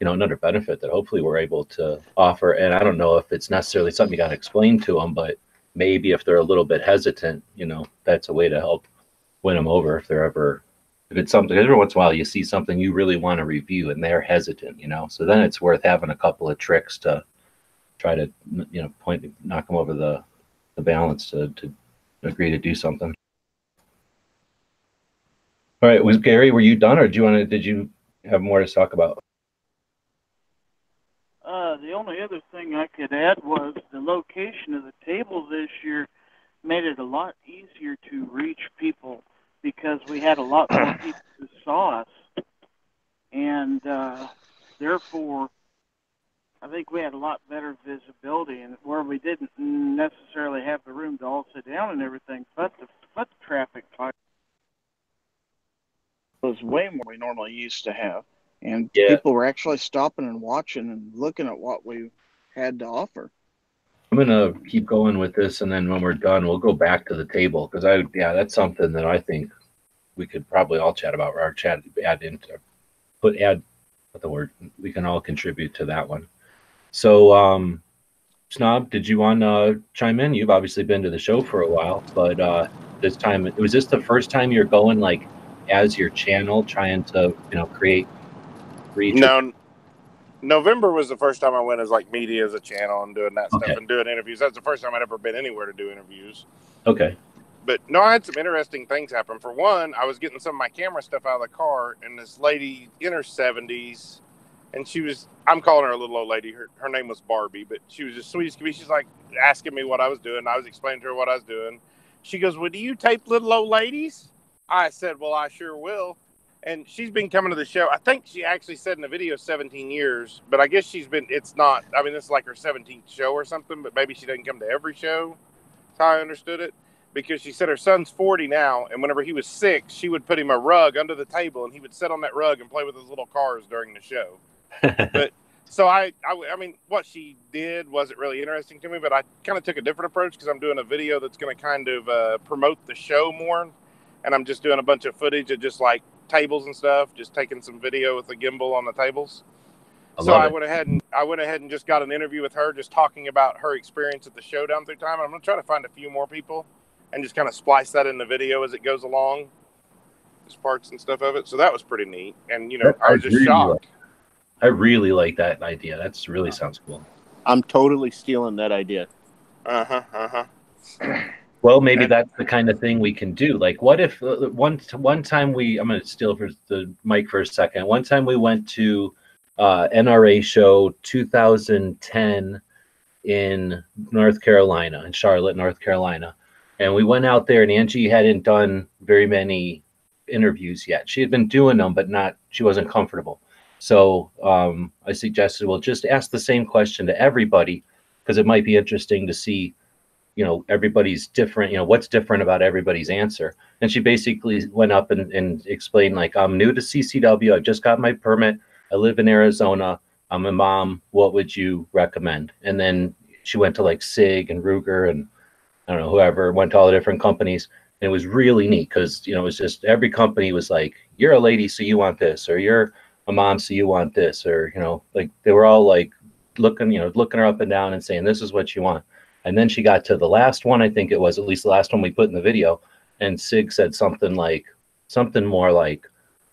S2: you know, another benefit that hopefully we're able to offer. And I don't know if it's necessarily something you got to explain to them, but maybe if they're a little bit hesitant, you know, that's a way to help win them over if they're ever. If it's something every once in a while you see something you really want to review and they're hesitant, you know, so then it's worth having a couple of tricks to try to you know point knock them over the the balance to to agree to do something. All right, was Gary? Were you done, or do you want to? Did you have more to talk about?
S17: Uh, the only other thing I could add was the location of the table this year made it a lot easier to reach people because we had a lot more people who saw us, and uh, therefore, I think we had a lot better visibility. And where we didn't necessarily have the room to all sit down and everything, but the foot traffic was way more we normally used to have, and
S2: Yeah.
S17: people were actually stopping and watching and looking at what we had to offer.
S2: I'm gonna keep going with this, and then when we're done, we'll go back to the table because I, yeah, that's something that I think we could probably all chat about. Or chat, add into, put add, what the word? We can all contribute to that one. So, um, Snob, did you want to chime in? You've obviously been to the show for a while, but uh, this time, it was this the first time you're going like as your channel, trying to you know create reach?
S11: No, November was the first time I went as like media as a channel and doing that
S2: Okay.
S11: stuff and doing interviews. That's the first time I'd ever been anywhere to do interviews.
S2: Okay.
S11: But no, I had some interesting things happen. For one, I was getting some of my camera stuff out of the car, and this lady in her seventies, and she was I'm calling her a little old lady. Her her name was Barbie, but she was just sweet as can be. She's like asking me what I was doing. I was explaining to her what I was doing. She goes, "Well, do you tape little old ladies?" I said, "Well, I sure will." And she's been coming to the show. I think she actually said in the video 17 years, but I guess she's been. It's not. I mean, this is like her 17th show or something. But maybe she doesn't come to every show. That's how I understood it. Because she said her son's 40 now, and whenever he was six, she would put him a rug under the table, and he would sit on that rug and play with his little cars during the show. but so I, I, I mean, what she did wasn't really interesting to me, but I kind of took a different approach because I'm doing a video that's going to kind of uh, promote the show more, and I'm just doing a bunch of footage of just like tables and stuff, just taking some video with the gimbal on the tables.
S2: I
S11: so I
S2: it.
S11: went ahead and I went ahead and just got an interview with her, just talking about her experience at the show down through time. I'm gonna try to find a few more people and just kind of splice that in the video as it goes along, just parts and stuff of it. So that was pretty neat. And you know,
S2: That-
S11: I was just
S2: really
S11: shocked.
S2: like- I really like that idea. That's really sounds cool.
S10: I'm totally stealing that idea.
S11: Uh huh. Uh huh.
S2: Well, maybe that's the kind of thing we can do. Like, what if uh, one one time we? I'm going to steal for the mic for a second. One time we went to uh, NRA show 2010 in North Carolina, in Charlotte, North Carolina, and we went out there, and Angie hadn't done very many interviews yet. She had been doing them, but not. She wasn't comfortable. So um, I suggested, well, just ask the same question to everybody because it might be interesting to see you know everybody's different you know what's different about everybody's answer. And she basically went up and, and explained like i'm new to ccw i just got my permit i live in arizona i'm a mom what would you recommend? And then she went to like sig and ruger and i don't know whoever went to all the different companies. And it was really neat because you know it was just every company was like you're a lady so you want this or you're a mom so you want this or you know like they were all like looking you know looking her up and down and saying this is what you want and then she got to the last one, I think it was, at least the last one we put in the video. And Sig said something like, something more like,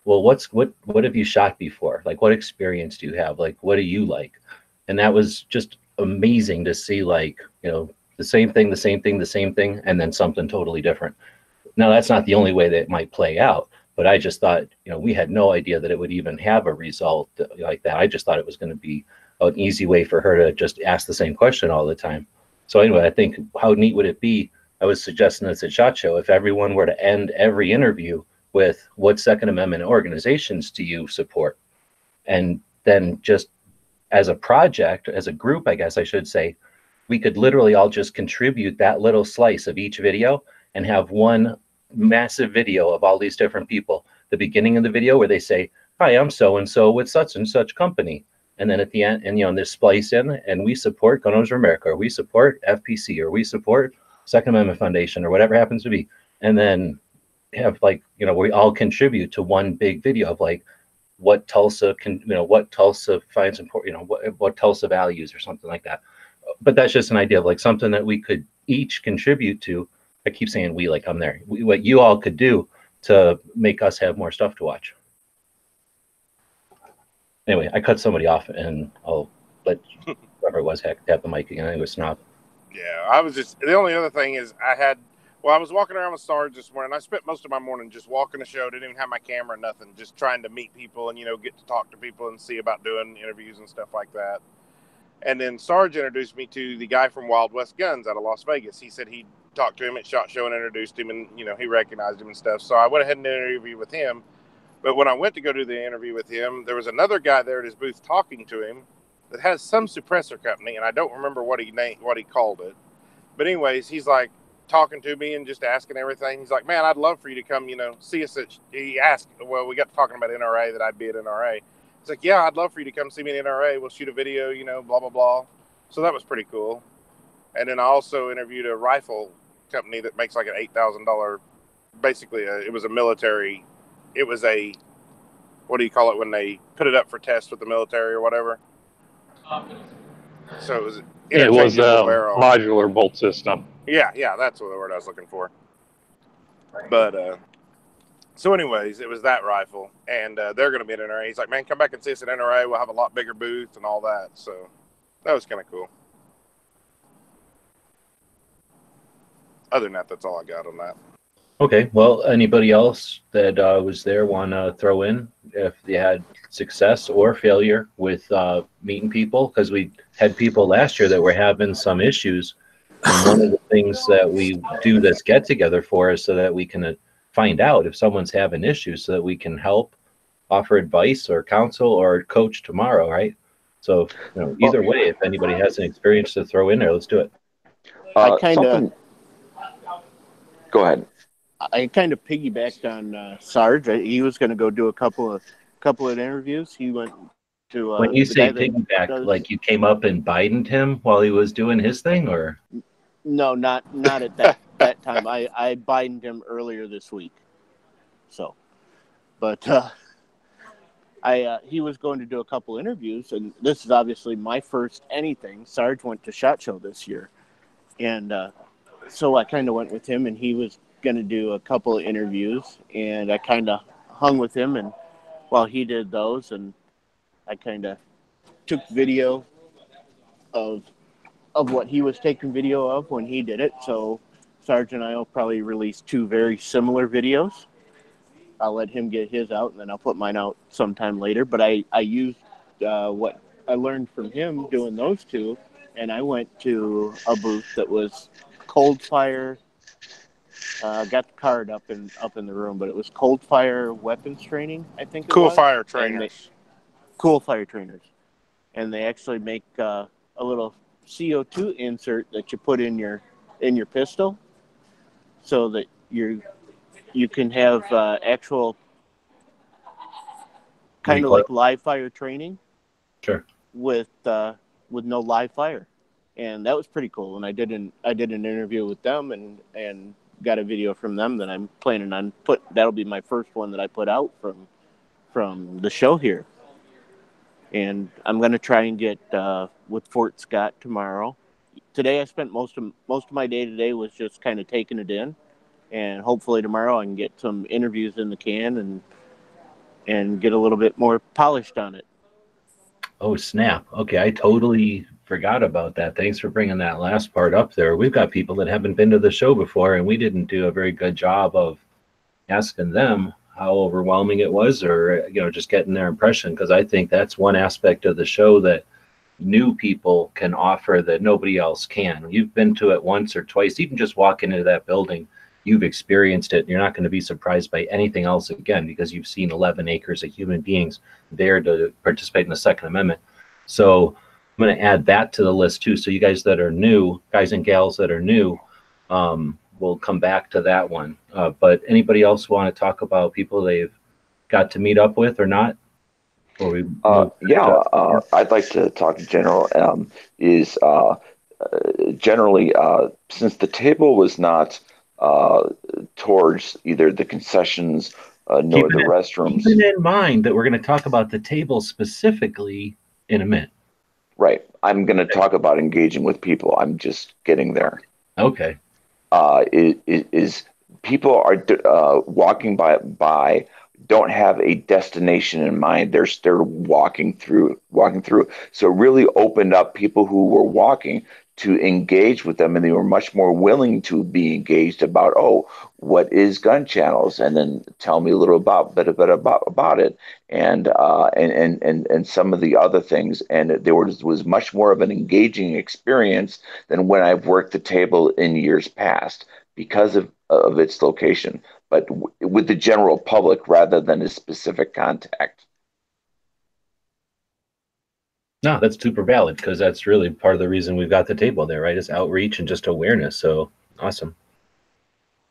S2: well, what's, what, what have you shot before? Like, what experience do you have? Like, what do you like? And that was just amazing to see, like, you know, the same thing, the same thing, the same thing, and then something totally different. Now, that's not the only way that it might play out, but I just thought, you know, we had no idea that it would even have a result uh, like that. I just thought it was going to be an easy way for her to just ask the same question all the time. So anyway, I think how neat would it be? I was suggesting this at Shot Show if everyone were to end every interview with what Second Amendment organizations do you support, and then just as a project, as a group, I guess I should say, we could literally all just contribute that little slice of each video and have one massive video of all these different people. The beginning of the video where they say, "Hi, I'm so and so with such and such company." And then at the end, and you know, this splice in, and we support Gun Owners of America, or we support FPC, or we support Second Amendment Foundation, or whatever happens to be, and then have like you know we all contribute to one big video of like what Tulsa can you know what Tulsa finds important, you know what what Tulsa values or something like that. But that's just an idea of like something that we could each contribute to. I keep saying we like I'm there. We, what you all could do to make us have more stuff to watch anyway, I cut somebody off, and I'll let whoever it was have, have the mic again. I think it was Snob.
S11: Yeah, I was just the only other thing is I had Well, I was walking around with Sarge this morning. I spent most of my morning just walking the show. Didn't even have my camera, nothing. Just trying to meet people and you know get to talk to people and see about doing interviews and stuff like that. And then Sarge introduced me to the guy from Wild West Guns out of Las Vegas. He said he talked to him at Shot Show and introduced him, and you know he recognized him and stuff. So I went ahead and interviewed with him. But when I went to go do the interview with him, there was another guy there at his booth talking to him that has some suppressor company, and I don't remember what he named, what he called it. But anyways, he's like talking to me and just asking everything. He's like, "Man, I'd love for you to come, you know, see us at." He asked, well, we got to talking about NRA that I'd be at NRA. He's like, "Yeah, I'd love for you to come see me at NRA. We'll shoot a video, you know, blah blah blah." So that was pretty cool. And then I also interviewed a rifle company that makes like an eight thousand dollar, basically, a, it was a military. It was a, what do you call it when they put it up for test with the military or whatever? So it was.
S5: It was a
S11: barrel.
S5: modular bolt system.
S11: Yeah, yeah, that's what the word I was looking for. But uh so anyways, it was that rifle and uh, they're going to be at NRA. He's like, "Man, come back and see us at NRA. We'll have a lot bigger booth and all that." So that was kind of cool. Other than that, that's all I got on that.
S2: Okay. Well, anybody else that uh, was there want to throw in if they had success or failure with uh, meeting people? Because we had people last year that were having some issues. And one of the things that we do this get together for is so that we can uh, find out if someone's having issues so that we can help offer advice or counsel or coach tomorrow, right? So, you know, either way, if anybody has an experience to throw in there, let's do it.
S10: I
S7: Uh,
S10: kind of
S7: something- Go ahead.
S10: I kind of piggybacked on uh, Sarge. He was going to go do a couple of couple of interviews. He went to uh,
S2: when you say piggyback,
S10: does-
S2: like you came up and Bidened him while he was doing his thing, or
S10: no, not not at that that time. I I Bidened him earlier this week. So, but uh, I uh, he was going to do a couple interviews, and this is obviously my first anything. Sarge went to Shot Show this year, and uh, so I kind of went with him, and he was going to do a couple of interviews, and I kind of hung with him, and while he did those, and I kind of took video of of what he was taking video of when he did it. So Sarge and I will probably release two very similar videos. I'll let him get his out, and then I'll put mine out sometime later. But I I used uh, what I learned from him doing those two, and I went to a booth that was Cold Fire. Uh, got the card up in up in the room, but it was Cold Fire Weapons Training. I think. it
S11: Cool
S10: was.
S11: Fire Trainers.
S10: they- cool Fire Trainers, and they actually make uh, a little CO2 insert that you put in your in your pistol, so that you you can have uh, actual kind of like live fire training
S2: sure.
S10: with uh, with no live fire, and that was pretty cool. And I did an I did an interview with them and and got a video from them that I'm planning on put. That'll be my first one that I put out from from the show here. And I'm gonna try and get uh, with Fort Scott tomorrow. Today I spent most of most of my day today was just kind of taking it in, and hopefully tomorrow I can get some interviews in the can and and get a little bit more polished on it.
S2: Oh, snap. Okay, I totally forgot about that. Thanks for bringing that last part up there. We've got people that haven't been to the show before, and we didn't do a very good job of asking them how overwhelming it was or, you know, just getting their impression. Because I think that's one aspect of the show that new people can offer that nobody else can. You've been to it once or twice, even just walking into that building, you've experienced it. You're not going to be surprised by anything else again because you've seen 11 acres of human beings there to participate in the Second Amendment. So I'm going to add that to the list too. So you guys that are new, guys and gals that are new, um, we'll come back to that one. Uh, but anybody else want to talk about people they've got to meet up with or not? Or we
S7: Uh, yeah, uh, I'd like to talk in general. Um, is uh, uh, generally uh, since the table was not uh, towards either the concessions uh, nor
S2: Keeping
S7: the restrooms.
S2: Keeping in mind that we're going to talk about the table specifically in a minute.
S7: Right. I'm going to talk about engaging with people. I'm just getting there.
S2: Okay.
S7: Uh, is, is people are uh, walking by by don't have a destination in mind. They're they're walking through walking through. So it really opened up people who were walking to engage with them, and they were much more willing to be engaged about, oh, what is gun channels, and then tell me a little about bit, bit about about it, and uh, and and and and some of the other things, and there was was much more of an engaging experience than when I've worked the table in years past because of of its location, but w- with the general public rather than a specific contact.
S2: No, that's super valid because that's really part of the reason we've got the table there, right? Is outreach and just awareness. So awesome.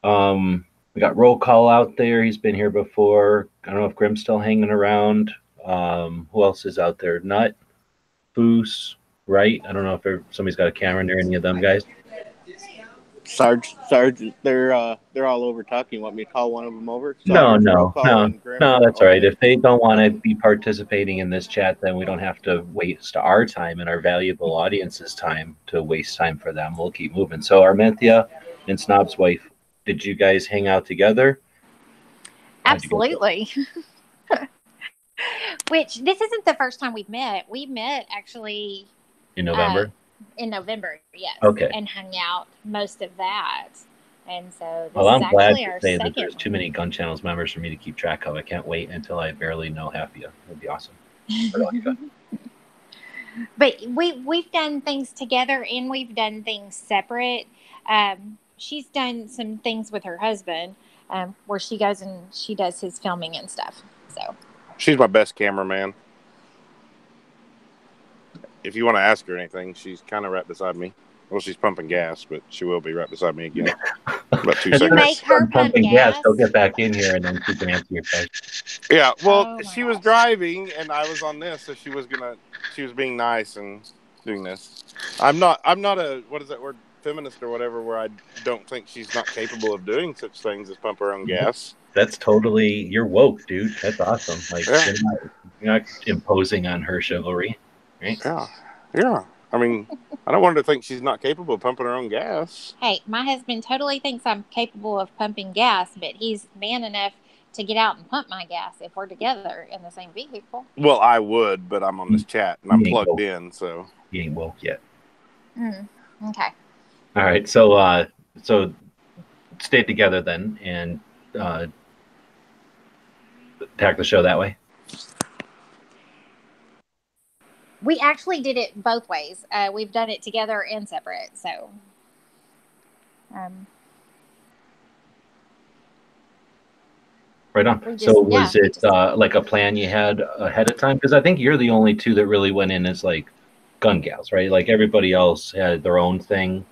S2: Um, we got roll call out there. He's been here before. I don't know if Grim's still hanging around. Um, who else is out there? Nut, Foos, right? I don't know if somebody's got a camera near any of them guys.
S10: Sarge, Sarge, they're uh, they're all over talking. Want me to call one of them over?
S2: No,
S10: Sarge, roll
S2: no, no, no. That's all right. If they don't want to be participating in this chat, then we don't have to waste our time and our valuable audience's time to waste time for them. We'll keep moving. So, Armenthia and Snob's wife, did you guys hang out together? How'd?
S3: Absolutely. Which this isn't the first time we've met. We met actually
S2: In November?
S3: In November, yes.
S2: Okay.
S3: And hung out most of that. And so this
S2: well, I'm glad
S3: actually
S2: to
S3: our
S2: say that
S3: second
S2: there's too many Gun Channels members for me to keep track of. I can't wait until I barely know half of you. That'd be awesome.
S3: but we we've done things together and we've done things separate. Um, she's done some things with her husband um, where she goes and she does his filming and stuff. So
S11: She's my best cameraman. If you want to ask her anything, she's kind of right beside me. Well, she's pumping gas, but she will be right beside me again. About two
S2: If
S11: seconds.
S2: I start pumping gas, they'll get back in here and then she can answer your question.
S11: Yeah, well,
S3: Oh
S11: she was driving and I was on this, so she was gonna, she was being nice and doing this. I'm not, I'm not a, what is that word, feminist or whatever, where I don't think she's not capable of doing such things as pump her own mm-hmm. gas.
S2: That's totally you're woke, dude. That's awesome. Like
S11: Yeah.
S2: you're, not, you're not imposing on her chivalry, right?
S11: Yeah, yeah. I mean, I don't want her to think she's not capable of pumping her own gas.
S3: hey, my husband totally thinks I'm capable of pumping gas, but he's man enough to get out and pump my gas if we're together in the same vehicle.
S11: Well, I would, but I'm on this chat and I'm plugged
S2: woke.
S11: in, so.
S2: You ain't woke yet.
S3: Mm, okay.
S2: All right, so uh, so stay together then and uh, attack the show that way.
S3: We actually did it both ways. Uh, we've done it together and separate. So, um,
S2: Right on.
S3: Just-
S2: so was
S3: we
S2: it uh, like a plan you had ahead of time? Because I think you're the only two that really went in as like gun gals, right? Like everybody else had their own thing.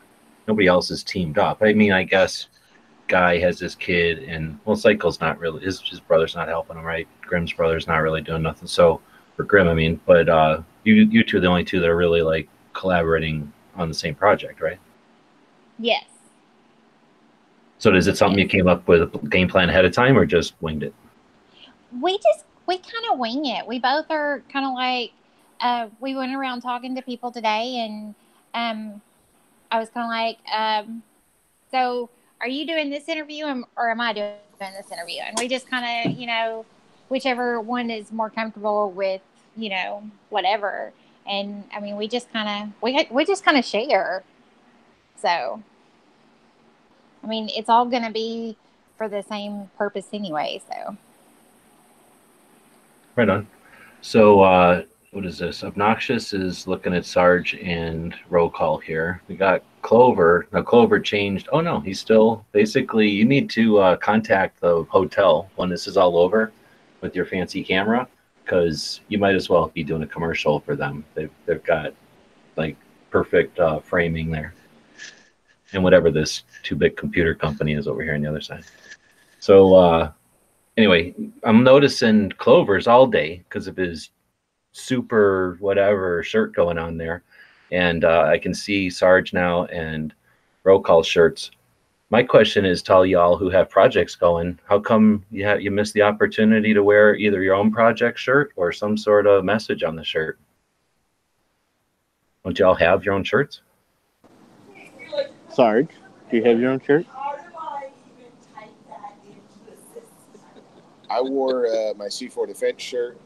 S2: Nobody else is teamed up. I mean, I guess Guy has his kid, and well, Cycle's not really his his brother's not helping him, right? Grim's brother's not really doing nothing. So for Grim, I mean, but uh, you you two are the only two that are really like collaborating on the same project, right?
S3: yes.
S2: So is it something you came up with a game plan ahead of time, or just winged it?
S3: we just we kind of wing it. We both are kind of like uh, we went around talking to people today, and um, I was kind of like, um, so are you doing this interview, or am I doing this interview? And we just kind of, you know, whichever one is more comfortable with, you know, whatever. And I mean, we just kind of we we just kind of share. So, I mean, it's all going to be for the same purpose anyway. So.
S2: Right on. So, uh, what is this? Obnoxious is looking at Sarge and roll call here. We got Clover. Now, Clover changed. Oh, no, he's still basically. You need to uh, contact the hotel when this is all over with your fancy camera because you might as well be doing a commercial for them. They've, they've got like perfect uh, framing there. And whatever this two bit computer company is over here on the other side. So, uh, anyway, I'm noticing Clover's all day because of his super whatever shirt going on there, and uh, I can see Sarge now and roll call shirts. My question is to all y'all who have projects going, how come you have, you missed the opportunity to wear either your own project shirt or some sort of message on the shirt? Don't y'all have your own shirts?
S10: Sarge, do you have your own shirt?
S18: I wore uh, my C4 Defense shirt.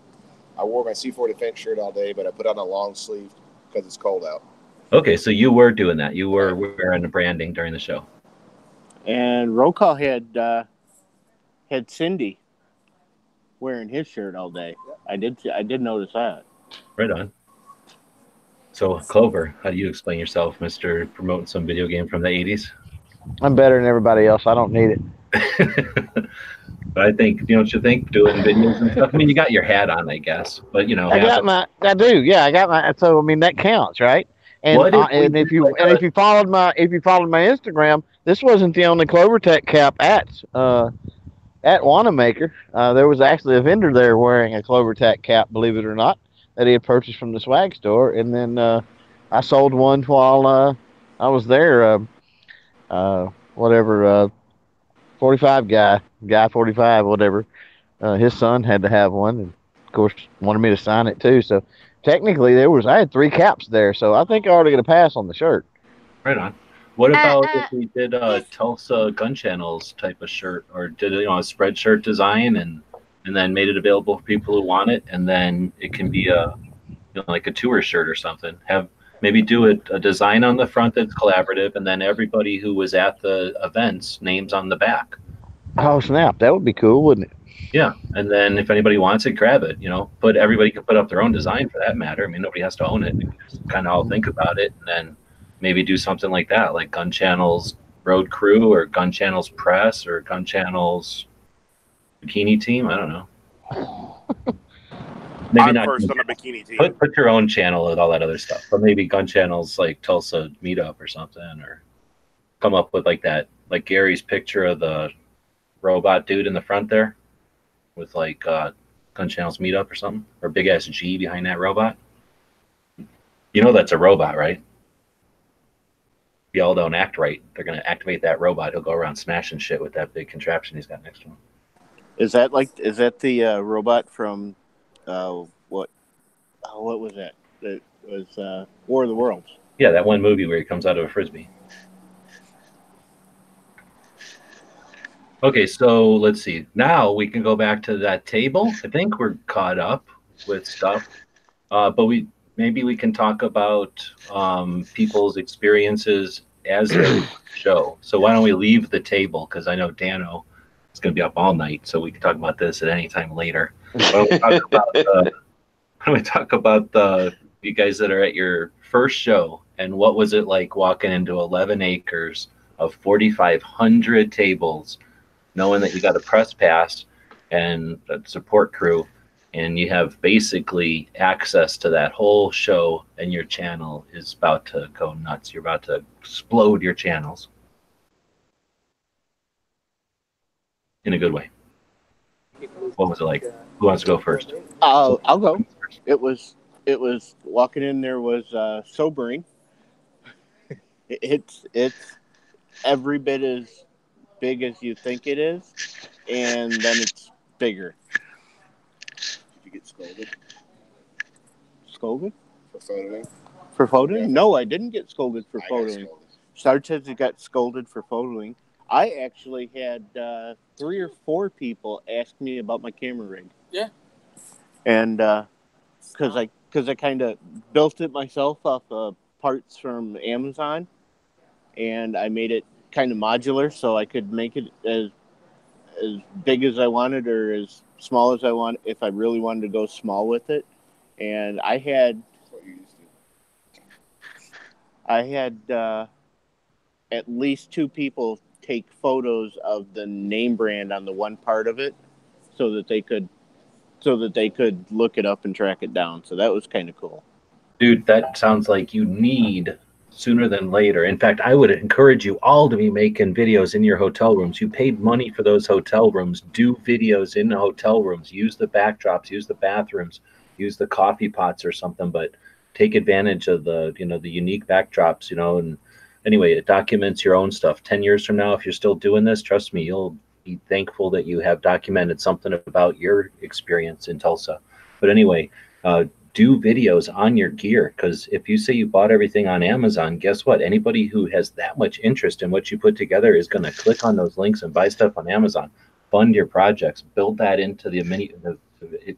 S18: I wore my C4 Defense shirt all day, but I put on a long sleeve because it's cold out.
S2: Okay, so you were doing that. You were wearing the branding during the show.
S10: And roll call had uh, had Cindy wearing his shirt all day. I did I did notice that.
S2: Right on. So Clover, how do you explain yourself, Mister promoting some video game from the '80s?
S4: I'm better than everybody else. I don't need it.
S2: But I think you know what you think doing videos and stuff. I mean, you got your hat on, I guess, but you know,
S4: I got my, I do, yeah, I got my. So I mean, that counts, right? And
S2: What if
S4: uh, and if you
S2: like
S4: and
S2: a-
S4: if you followed my if you followed my Instagram, this wasn't the only Clover Tech cap at uh at Wanenmacher. Uh, there was actually a vendor there wearing a Clover Tech cap, believe it or not, that he had purchased from the swag store, and then uh, I sold one while uh, I was there. Uh, uh, whatever, uh, forty-five guy, guy forty-five, whatever. His son had to have one, and of course wanted me to sign it too. So technically, there was I had three caps there, so I think I ought to get a pass on the shirt.
S2: Right on. What
S3: Uh,
S2: about
S3: uh,
S2: if we did a Tulsa Gun Channels type of shirt, or did you know a Spreadshirt design and and then made it available for people who want it, and then it can be a you know, like a tour shirt or something. Have maybe do a, a design on the front that's collaborative, and then everybody who was at the events names on the back.
S4: Oh snap, that would be cool, wouldn't it?
S2: Yeah, and then if anybody wants it, grab it. You know, but everybody can put up their own design for that matter. I mean, nobody has to own it. We can just kind of all think about it, and then maybe do something like that, like Gun Channels Road Crew or Gun Channels Press or Gun Channels Bikini Team. I don't know. maybe
S11: I'm
S2: not.
S11: first on the bikini team.
S2: Put put your own channel and all that other stuff, but maybe Gun Channels like Tulsa Meetup or something, or come up with like that, like Gary's picture of the robot dude in the front there, with like uh, Gun Channels Meetup or something, or big ass G behind that robot. You know that's a robot, right? Y'all don't act right, they're gonna activate that robot. He'll go around smashing shit with that big contraption he's got next to him.
S10: Is that like is that the uh, robot from uh, what? Oh, what was that? That was uh, War of the Worlds.
S2: Yeah, that one movie where he comes out of a frisbee. Okay, so let's see. Now we can go back to that table. I think we're caught up with stuff, uh, but we maybe we can talk about um, people's experiences as they show. So why don't we leave the table? Because I know Dano is going to be up all night, so we can talk about this at any time later. Why don't we talk about, uh, why don't we talk about the you guys that are at your first show and what was it like walking into 11 acres of 4,500 tables, knowing that you got a press pass and a support crew, and you have basically access to that whole show, and your channel is about to go nuts. You're about to explode your channels in a good way. What was it like? Who wants to go first?
S10: I'll I'll go. It was it was walking in there was uh, sobering. it's it's every bit as big as you think it is, and then it's bigger.
S18: Did you get scolded
S10: Scolded
S18: for photoing?
S10: for photoing? No, I didn't get scolded for
S18: I got
S10: photoing.
S18: scolded.
S10: Sarge says he got scolded for photoing. I actually had uh, three or four people ask me about my camera rig.
S14: Yeah.
S10: and because I because I kind of built it myself off of parts from Amazon, and I made it kind of modular so I could make it as as big as I wanted or as small as I want if I really wanted to go small with it. And I had. I had uh, at least two people take photos of the name brand on the one part of it, so that they could, so that they could look it up and track it down. So that was kind of cool.
S2: Dude, that sounds like you need sooner than later. In fact, I would encourage you all to be making videos in your hotel rooms. You paid money for those hotel rooms. Do videos in the hotel rooms. Use the backdrops, use the bathrooms, use the coffee pots or something, but take advantage of the, you know, the unique backdrops, you know, and anyway, it documents your own stuff. 10 years from now if you're still doing this, trust me, you'll be thankful that you have documented something about your experience in Tulsa. But anyway, uh, do videos on your gear because if you say you bought everything on Amazon, guess what? Anybody who has that much interest in what you put together is going to click on those links and buy stuff on Amazon. Fund your projects, build that into the mini,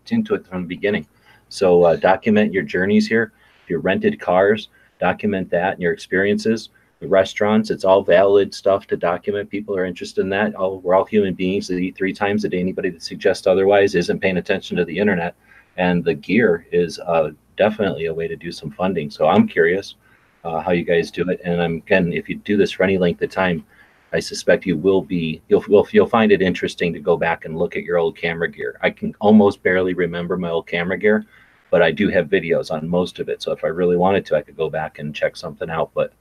S2: into it from the beginning. So uh, document your journeys here. Your rented cars, document that and your experiences. The restaurants, it's all valid stuff to document. People are interested in that. All, we're all human beings that eat three times a day. Anybody that suggests otherwise isn't paying attention to the internet. And the gear is uh, definitely a way to do some funding. So I'm curious uh, how you guys do it. And I'm again, if you do this for any length of time, I suspect you will be you'll you'll, you'll find it interesting to go back and look at your old camera gear. I can almost barely remember my old camera gear, but I do have videos on most of it. So if I really wanted to, I could go back and check something out. But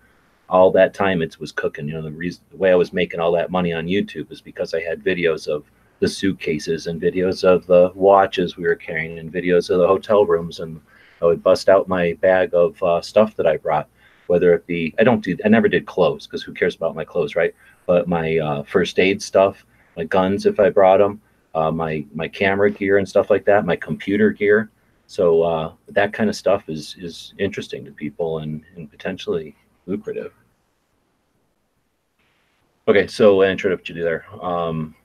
S2: all that time it was cooking. You know, the reason the way I was making all that money on YouTube was because I had videos of the suitcases and videos of the watches we were carrying and videos of the hotel rooms and I would bust out my bag of uh, stuff that I brought, whether it be I don't do I never did clothes because who cares about my clothes, right? But my uh, first aid stuff, my guns if I brought them, uh, my my camera gear and stuff like that, my computer gear. So uh, that kind of stuff is is interesting to people and and potentially lucrative. Okay, so I interrupted you there. Um,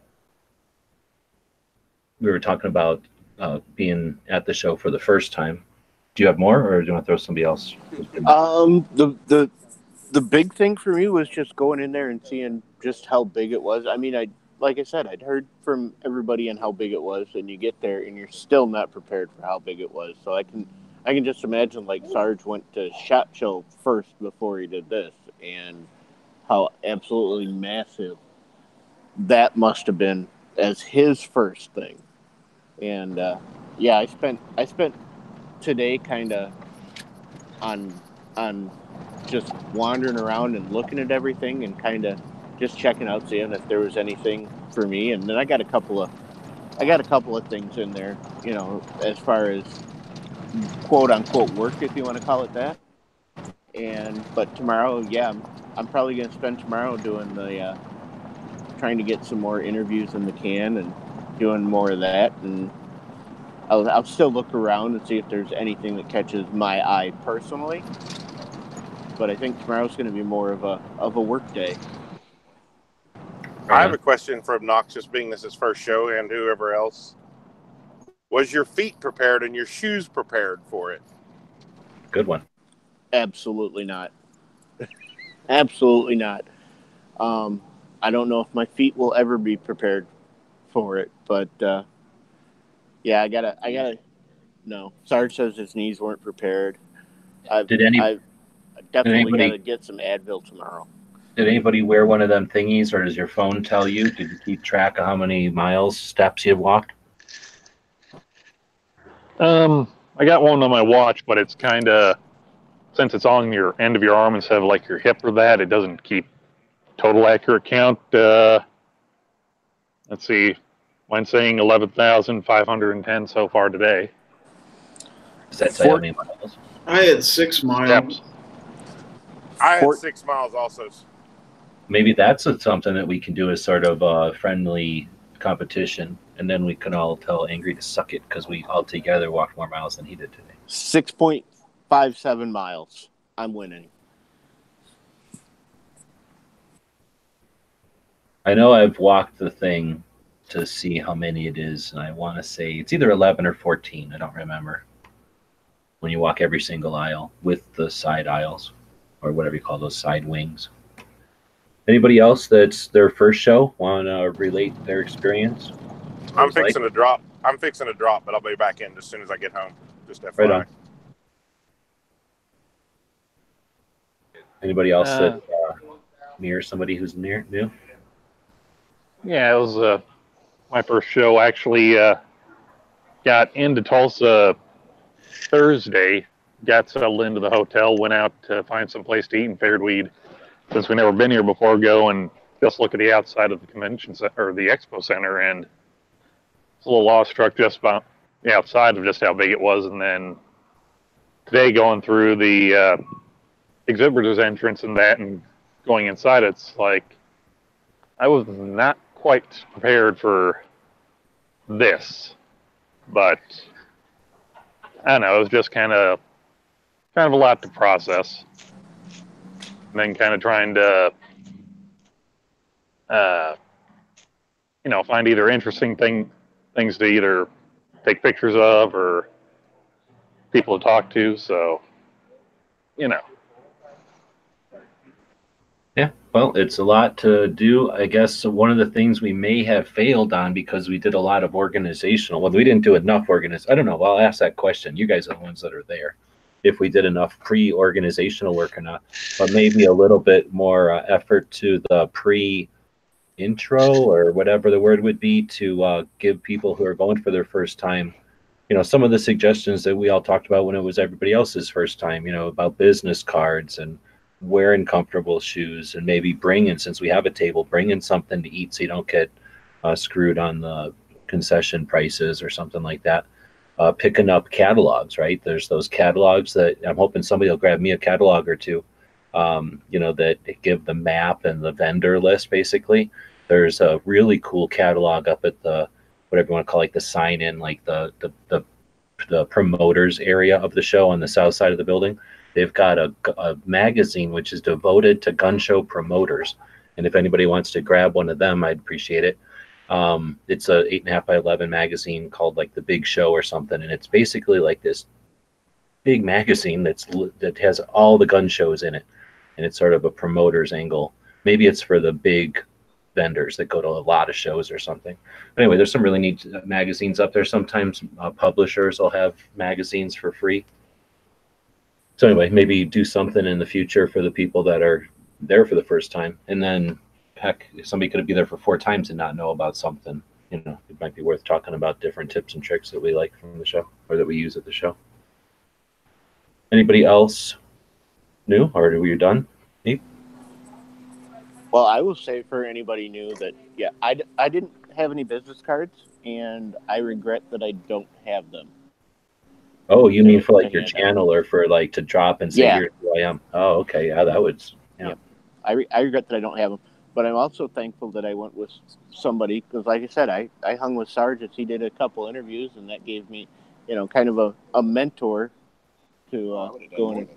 S2: we were talking about uh, being at the show for the first time. Do you have more, or do you want to throw somebody else?
S10: Um, the the the big thing for me was just going in there and seeing just how big it was. I mean, I like I said, I'd heard from everybody and how big it was, and you get there and you're still not prepared for how big it was. So I can I can just imagine like Sarge went to Shot Show first before he did this, and how absolutely massive that must have been as his first thing. And uh, yeah, I spent I spent today kind of on on just wandering around and looking at everything and kind of just checking out seeing if there was anything for me. And then I got a couple of I got a couple of things in there you know as far as quote unquote work if you want to call it that. And but tomorrow yeah I'm, I'm probably going to spend tomorrow doing the uh, trying to get some more interviews in the can and doing more of that and I'll, I'll still look around and see if there's anything that catches my eye personally. But I think tomorrow's going to be more of a of a work day.
S11: I have a question for Obnoxious, being this his first show and whoever else. Was your feet prepared and your shoes prepared for it?
S2: Good one.
S10: Absolutely not. Absolutely not. Um, I don't know if my feet will ever be prepared for it, but uh, yeah, I gotta, I gotta. No, Sarge says his knees weren't prepared. I've,
S2: Did any-
S10: I've definitely
S2: anybody-
S10: gotta get some Advil tomorrow.
S2: Did anybody wear one of them thingies, or does your phone tell you? Did you keep track of how many miles, steps you walked?
S5: Um, I got one on my watch, but it's kind of since it's on your end of your arm instead of like your hip or that, it doesn't keep total accurate count. Uh, let's see, when saying eleven thousand five hundred and ten so far today.
S2: Does that tell you how many miles?
S17: I had six miles.
S11: I had
S2: Fort-
S11: six miles also.
S2: Maybe that's a, something that we can do as sort of a friendly competition, and then we can all tell Angry to suck it because we all together walked more miles than he did today.
S10: Six point five seven miles. I'm winning.
S2: I know I've walked the thing to see how many it is, and I want to say it's either 11 or 14. I don't remember. When you walk every single aisle with the side aisles, or whatever you call those side wings. Anybody else that's their first show want to relate their experience?
S11: I'm
S2: It's like-
S11: fixing to drop. I'm fixing to drop, but I'll be back in as soon as I get home. Just FYI.
S2: Right on. Anybody else
S5: Uh,
S2: that uh, mirrors somebody who's near new?
S5: Yeah, it was uh, my first show. Actually, uh, got into Tulsa Thursday. Got settled into the hotel. Went out to find some place to eat, and figured we'd, since we never been here before, go and just look at the outside of the convention center or the expo center. And a little awestruck just about the outside of just how big it was. And then today, going through the uh, exhibitors entrance and that, and going inside, it's like I was not quite prepared for this, but I don't know. It was just kind of kind of a lot to process, and then kind of trying to, uh, you know, find either interesting thing things to either take pictures of or people to talk to. So, you know,
S2: Yeah, well, it's a lot to do. I guess one of the things we may have failed on because we did a lot of organizational. Well, we didn't do enough organiz. I don't know. I'll ask that question. You guys are the ones that are there. If we did enough pre-organizational work or not, but maybe a little bit more uh, effort to the pre-intro or whatever the word would be to uh, give people who are going for their first time you know some of the suggestions that we all talked about when it was everybody else's first time you know about business cards and wearing comfortable shoes and maybe bring. bringing since we have a table bringing something to eat so you don't get uh, screwed on the concession prices or something like that. Uh, picking up catalogs right? There's those catalogs that i'm hoping somebody will grab me a catalog or two um, you know that give the map and the vendor list basically. There's a really cool catalog up at the whatever you want to call it, like the sign in like the the, the the promoters area of the show on the south side of the building They've got a, a magazine which is devoted to gun show promoters, and if anybody wants to grab one of them, I'd appreciate it. Um, it's a eight and a half by eleven magazine called like the Big Show or something, and it's basically like this big magazine that's that has all the gun shows in it, and it's sort of a promoter's angle. Maybe it's for the big vendors that go to a lot of shows or something. But anyway, there's some really neat magazines up there. Sometimes uh, publishers will have magazines for free so anyway, maybe do something in the future for the people that are there for the first time, and then heck, somebody could be there for four times and not know about something. You know, it might be worth talking about different tips and tricks that we like from the show or that we use at the show. Anybody else new, or were you done? Nate?
S10: Well, I will say for anybody new that yeah, I, I didn't have any business cards, and I regret that I don't have them.
S2: Oh, you mean for like your channel or for like to drop and say
S10: Yeah.
S2: here's who I am? Oh, okay. Yeah, that would. Yeah.
S10: Yep. I, re- I regret that I don't have them, but I'm also thankful that I went with somebody because, like I said, I, I hung with Sargent. He did a couple interviews, and that gave me, you know, kind of a, a mentor to uh, go and.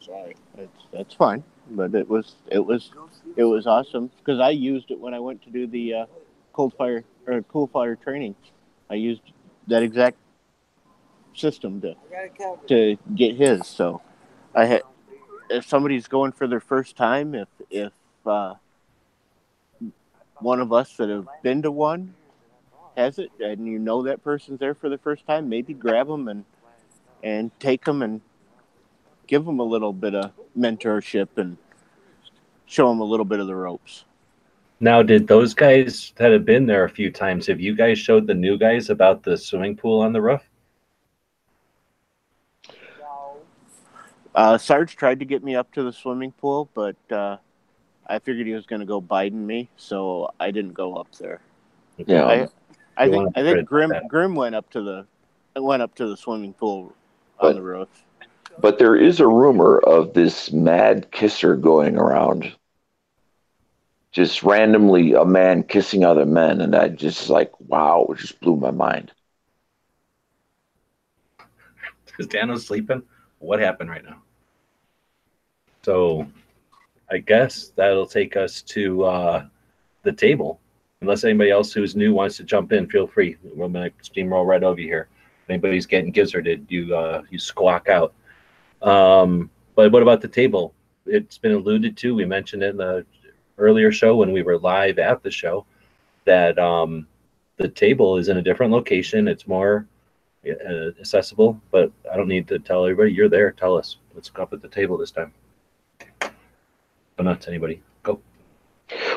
S18: Sorry.
S10: That's that's fine, but it was it was it was awesome because I used it when I went to do the uh, cold fire or cool fire training. I used that exact system to to get his. So I had if somebody's going for their first time, if if uh, one of us that have been to one has it, and you know that person's there for the first time, maybe grab them and and take them and give them a little bit of mentorship and show them a little bit of the ropes.
S2: Now, did those guys that have been there a few times, have you guys showed the new guys about the swimming pool on the roof?
S10: Uh, Sarge tried to get me up to the swimming pool, but uh, I figured he was going to go Biden me, so I didn't go up there.
S7: Yeah.
S10: I, I think I think Grim
S7: that.
S10: Grim went up to the went up to the swimming pool on
S7: But-
S10: the roof.
S7: But there is a rumor of this mad kisser going around. Just randomly, a man kissing other men, and I just like, wow, it just blew my mind.
S2: Is Dano sleeping? What happened right now? So, I guess that'll take us to uh, the table. Unless anybody else who's new wants to jump in, feel free. We're gonna steamroll right over here. If anybody's getting gizzarded, you uh, you squawk out. Um, but what about the table? It's been alluded to. We mentioned it in the earlier show when we were live at the show that um, the table is in a different location. It's more uh, accessible, but I don't need to tell everybody. You're there. Tell us. Let's go up at the table this time. Go to anybody. Go.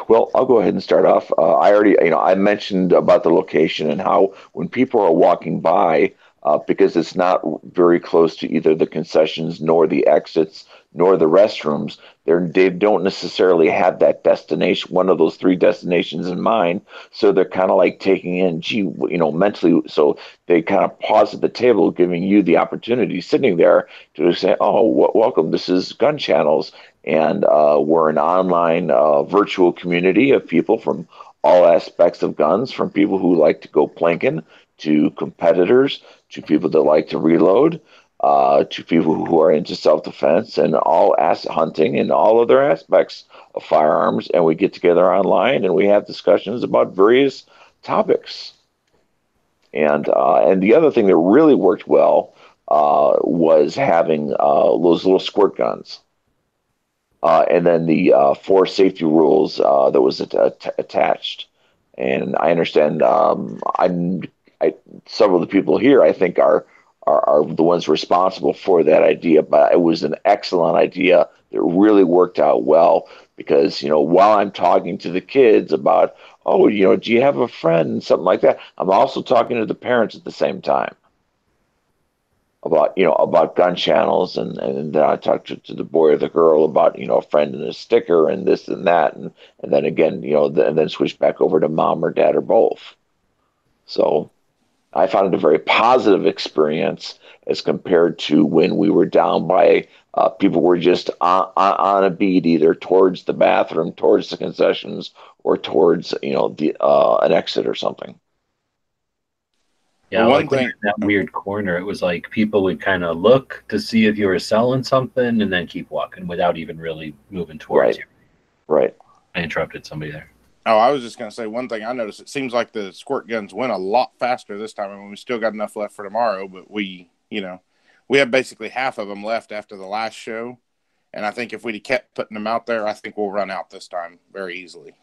S7: Well, I'll go ahead and start off. Uh, I already, you know, I mentioned about the location and how when people are walking by, uh, because it's not very close to either the concessions nor the exits nor the restrooms, they don't necessarily have that destination, one of those three destinations in mind. So they're kind of like taking in, gee, you know, mentally. So they kind of pause at the table, giving you the opportunity sitting there to say, oh, w- welcome. This is Gun Channels. And uh, we're an online uh, virtual community of people from all aspects of guns, from people who like to go plinking to competitors to people that like to reload uh, to people who are into self-defense and all ass hunting and all other aspects of firearms. And we get together online and we have discussions about various topics. And uh, and the other thing that really worked well uh, was having uh, those little squirt guns. Uh, and then the uh, four safety rules uh, that was at- at- attached. And I understand um, I'm I, several of the people here I think are, are are the ones responsible for that idea. But it was an excellent idea that really worked out well because you know while I'm talking to the kids about oh you know do you have a friend and something like that, I'm also talking to the parents at the same time about you know about gun channels and and then I talked to, to the boy or the girl about you know a friend and a sticker and this and that and and then again you know the, and then switch back over to mom or dad or both. So I found it a very positive experience as compared to when we were down by uh, people were just on, on, a beat either towards the bathroom, towards the concessions, or towards you know the uh, an exit or something.
S2: Yeah,
S11: Well, one
S2: like
S11: thing-
S2: that weird corner, it was like people would kind of look to see if you were selling something and then keep walking without even really moving towards
S7: Right.
S2: you.
S7: Right.
S2: I interrupted somebody there.
S11: Oh, I was just gonna say one thing. I noticed it seems like the squirt guns went a lot faster this time. I mean, we still got enough left for tomorrow, but we, you know, we have basically half of them left after the last show, and I think if we'd kept putting them out there, I think we'll run out this time very easily.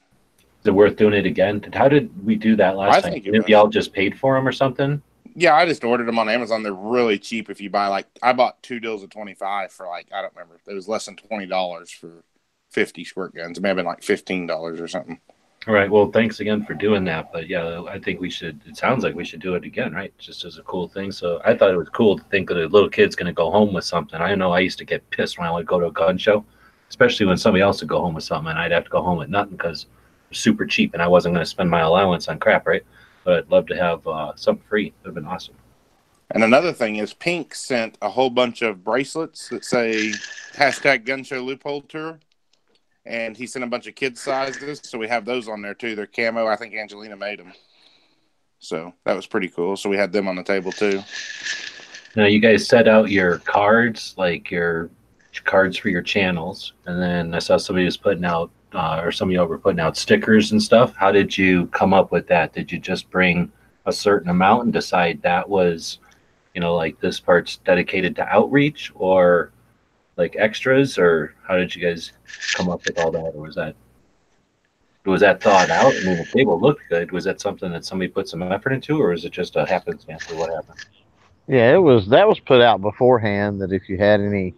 S2: Is it worth doing it again? How did we do that last
S11: I
S2: time? Did y'all just paid for them or something?
S11: Yeah, I just ordered them on Amazon. They're really cheap if you buy like I bought two deals of twenty five for like I don't remember. It was less than twenty dollars for fifty squirt guns. It may have been like fifteen dollars or something.
S2: All right. Well, thanks again for doing that. But yeah, I think we should. It sounds like we should do it again, right? Just as a cool thing. So I thought it was cool to think that a little kid's going to go home with something. I know I used to get pissed when I would go to a gun show, especially when somebody else would go home with something, and I'd have to go home with nothing because super cheap, and I wasn't going to spend my allowance on crap, right? But I'd love to have uh, something free. It'd have been awesome.
S11: And another thing is Pink sent a whole bunch of bracelets that say hashtag gun show loophole tour. And he sent a bunch of kid sizes. So we have those on there too. They're camo. I think Angelina made them. So that was pretty cool. So we had them on the table too.
S2: Now you guys set out your cards, like your cards for your channels, and then I saw somebody was putting out, uh, or some of y'all were putting out stickers and stuff. How did you come up with that? Did you just bring a certain amount and decide that was, you know, like this part's dedicated to outreach, or like extras, or how did you guys come up with all that, or was that was that thought out? I mean, the table looked good. Was that something that somebody put some effort into, or is it just a happenstance, or what happened?
S4: Yeah, it was that was put out beforehand that if you had any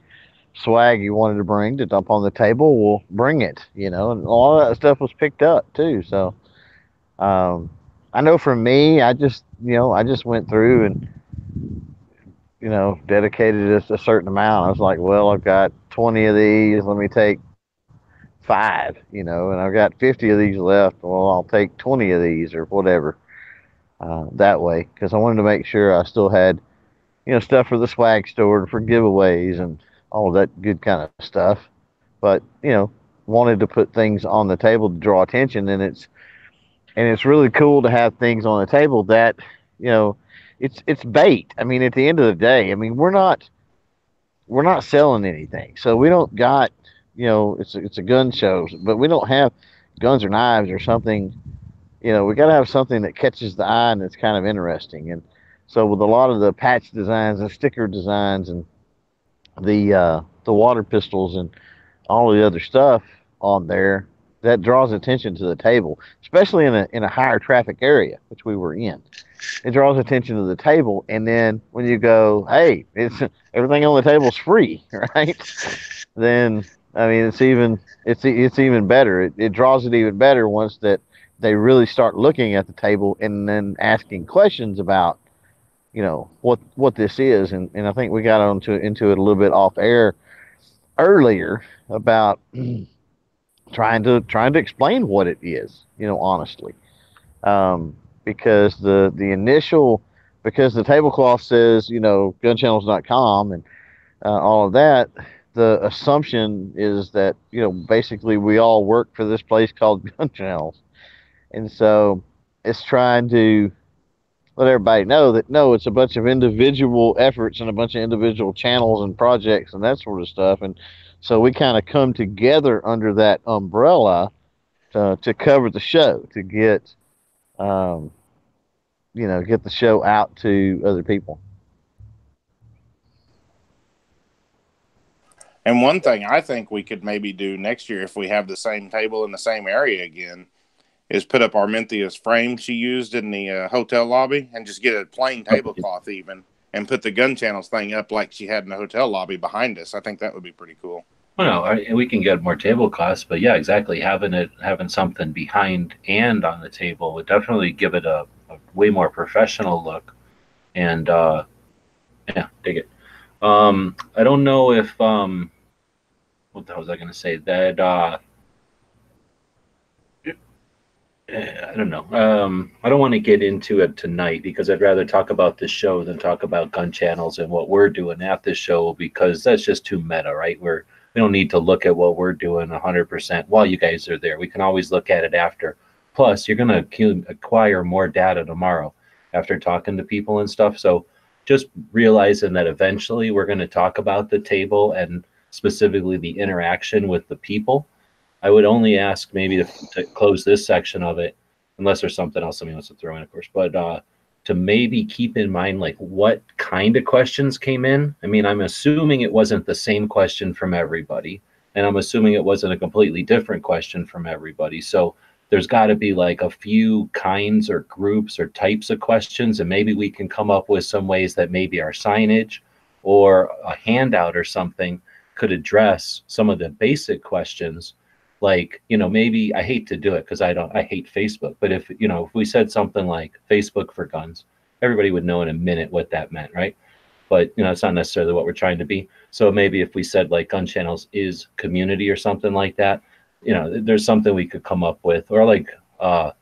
S4: swag you wanted to bring to dump on the table, we'll bring it, you know, and all that stuff was picked up too. So um I know for me, I just you know, I just went through and you know, dedicated us a certain amount. I was like, well, I've got 20 of these. Let me take five, you know, and I've got 50 of these left. Well, I'll take 20 of these or whatever uh, that way because I wanted to make sure I still had, you know, stuff for the swag store for giveaways and all of that good kind of stuff. But you know, wanted to put things on the table to draw attention, and it's and it's really cool to have things on the table that you know it's it's bait. I mean, at the end of the day, I mean, we're not we're not selling anything, so we don't got you know it's it's a gun show, but we don't have guns or knives or something. You know, we got to have something that catches the eye and it's kind of interesting. And so with a lot of the patch designs and sticker designs and the uh, the water pistols and all the other stuff on there, that draws attention to the table, especially in a in a higher traffic area, which we were in. It draws attention to the table, and then when you go, hey, it's everything on the table's free, right? Then I mean, it's even it's it's even better. It, it draws it even better once that they really start looking at the table and then asking questions about you know what what this is. And, and I think we got onto into it a little bit off air earlier about trying to trying to explain what it is you know honestly. Um, because the the initial because the tablecloth says you know gunchannels.com and uh, all of that the assumption is that you know basically we all work for this place called gun channels and so it's trying to let everybody know that no, it's a bunch of individual efforts and a bunch of individual channels and projects and that sort of stuff. And so we kind of come together under that umbrella to, to cover the show, to get, um, you know, get the show out to other people.
S11: And one thing I think we could maybe do next year if we have the same table in the same area again is put up Armentia's frame she used in the uh, hotel lobby and just get a plain tablecloth even and put the gun channels thing up like she had in the hotel lobby behind us. I think that would be pretty cool.
S2: Well, no, we can get more tablecloths, but yeah, exactly. Having it, having something behind and on the table would definitely give it a, a way more professional look. And uh, yeah, dig it. Um, I don't know if um, what the hell was I going to say? That uh, I don't know. Um, I don't want to get into it tonight because I'd rather talk about this show than talk about gun channels and what we're doing at this show because that's just too meta, right? We're we don't need to look at what we're doing 100% while you guys are there. We can always look at it after. Plus, you're going to acquire more data tomorrow after talking to people and stuff. So, just realizing that eventually we're going to talk about the table and specifically the interaction with the people. I would only ask maybe to, to close this section of it, unless there's something else somebody wants to throw in, of course. But uh, to maybe keep in mind like what kind of questions came in. I mean, I'm assuming it wasn't the same question from everybody, and I'm assuming it wasn't a completely different question from everybody. So there's got to be like a few kinds or groups or types of questions, and maybe we can come up with some ways that maybe our signage or a handout or something could address some of the basic questions like you know maybe i hate to do it because i don't i hate facebook but if you know if we said something like facebook for guns everybody would know in a minute what that meant right? But you know it's not necessarily what we're trying to be. So maybe if we said like gun channels is community or something like that you know there's something we could come up with. Or like uh